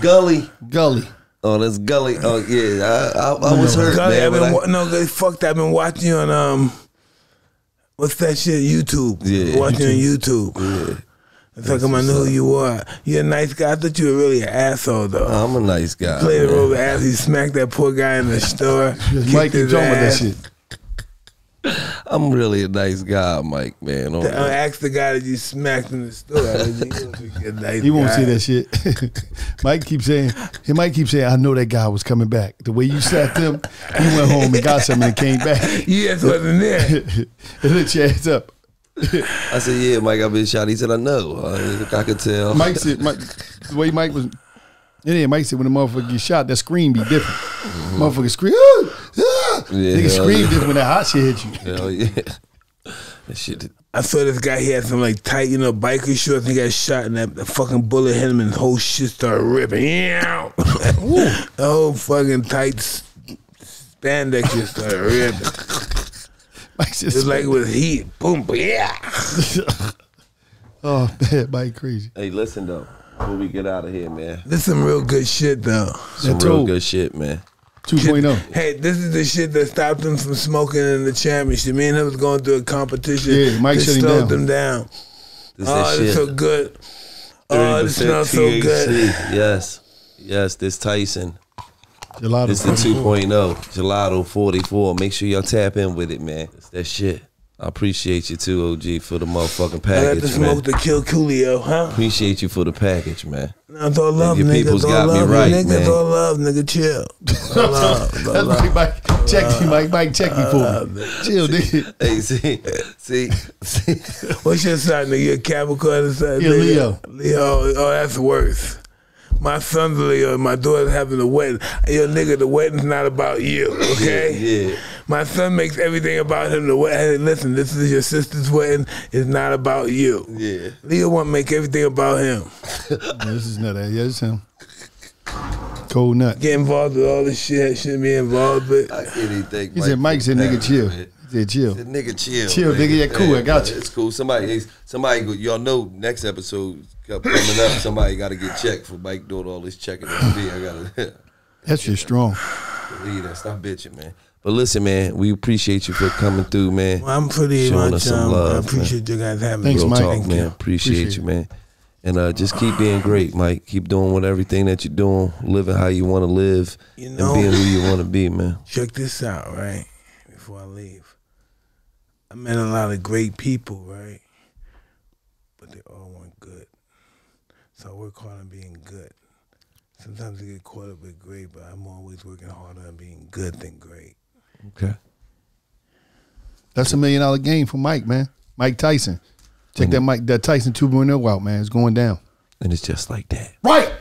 Gillie. Gillie. Oh, that's Gillie. Oh yeah, I, I, I was hurt, Gillie, man. I've been I- no, good, fuck that. I've been watching you on um What's that shit? YouTube. Yeah. Watching on YouTube. Yeah. I'm talking about know who you are. You're a nice guy. I thought you were really an asshole though. I'm a nice guy. Played the role of ass. He smacked that poor guy in the store. Mike his keep talking about that shit. I'm really a nice guy, Mike, man. Oh, I asked the guy that you smacked in the store. I was like, "You don't think you're a nice He won't guy." see that shit. Mike keeps saying, he might keep saying, I know that guy was coming back. The way you sat them, he went home and got something and came back. You just wasn't there. and lit your ass up. I said, yeah, Mike, I've been shot. He said, I know. Uh, I could tell. Mike said, Mike, the way Mike was, yeah, yeah, Mike said when the motherfucker get shot, that scream be different. Motherfucker scream, ah, ah. Yeah, Nigga hell scream yeah. when that hot shit hit you. Hell yeah. That shit. I saw this guy. He had some like tight, you know, biker shorts. And he got shot, and that the fucking bullet hit him, and his whole shit started ripping. Yeah, the whole fucking tight spandex just started ripping. Mike It said, was like it was heat. Boom, yeah. oh, man, Mike crazy. Hey, listen though. when we get out of here, man. This some real good shit though. Some That real told. good shit, man. 2.0. Hey, this is the shit that stopped him from smoking in the championship. Me and him was going through a competition. Yeah, Mike that shut him down. them down. This oh, that it's so good. Oh, this 30% smells so good. Yes. Yes, this Tyson. Gelato. This the 2.0. Gelato 44. Make sure y'all tap in with it, man. It's that shit. I appreciate you too, OG, for the motherfucking package. I got package, to man. smoke to kill Coolio, huh? Appreciate you for the package, man. No, it's all love, Your nigga. people's It's all got me love, right, nigga. It's man. all love, nigga. Chill. It's all love. It's all That's love. Mike, Mike. Check me, Mike. Mike, check me for me. Chill, nigga. Hey, see, see, see. What's your sign, nigga? You a Capricorn or something? Yeah, nigga? Leo. Leo. Oh, that's worse. My son's Leo. My daughter's having a wedding. Yo, nigga, the wedding's not about you, okay? Yeah, yeah. My son makes everything about him. The wedding. Hey, listen, this is your sister's wedding. It's not about you. Yeah. Leo won't make everything about him. Yeah, this is not that. Yeah, this him. Cold nut. Get involved with all this shit. I shouldn't be involved with. I can't even think. He said, Mike said, nigga, chill. He said, chill. Said, nigga, chill. Chill, nigga. Yeah, cool, I got you. It's cool. Somebody, somebody, go- y'all know next episode coming up. Somebody got to get checked for Mike doing all this checking. on me. I gotta That's shit strong. leave that. Stop bitching, man. But listen, man, we appreciate you for coming through, man. Well, I'm pretty Showing much. us some Um, love, I man. appreciate you guys having Thanks, me. Real Mike. talk, Thank man. you. Appreciate, Appreciate you, man. And uh, just keep being great, Mike. Keep doing what everything that you're doing, living how you want to live, You know- and being who you want to be, man. Check this out, right? Before I leave, I met a lot of great people, right? But they all weren't good. So I work hard on being good. Sometimes I get caught up with great, but I'm always working harder on being good than great. Okay. That's a million dollar game for Mike, man. Mike Tyson. Check mm-hmm. that Mike that Tyson 2.0 out, man. It's going down. And it's just like that. Right.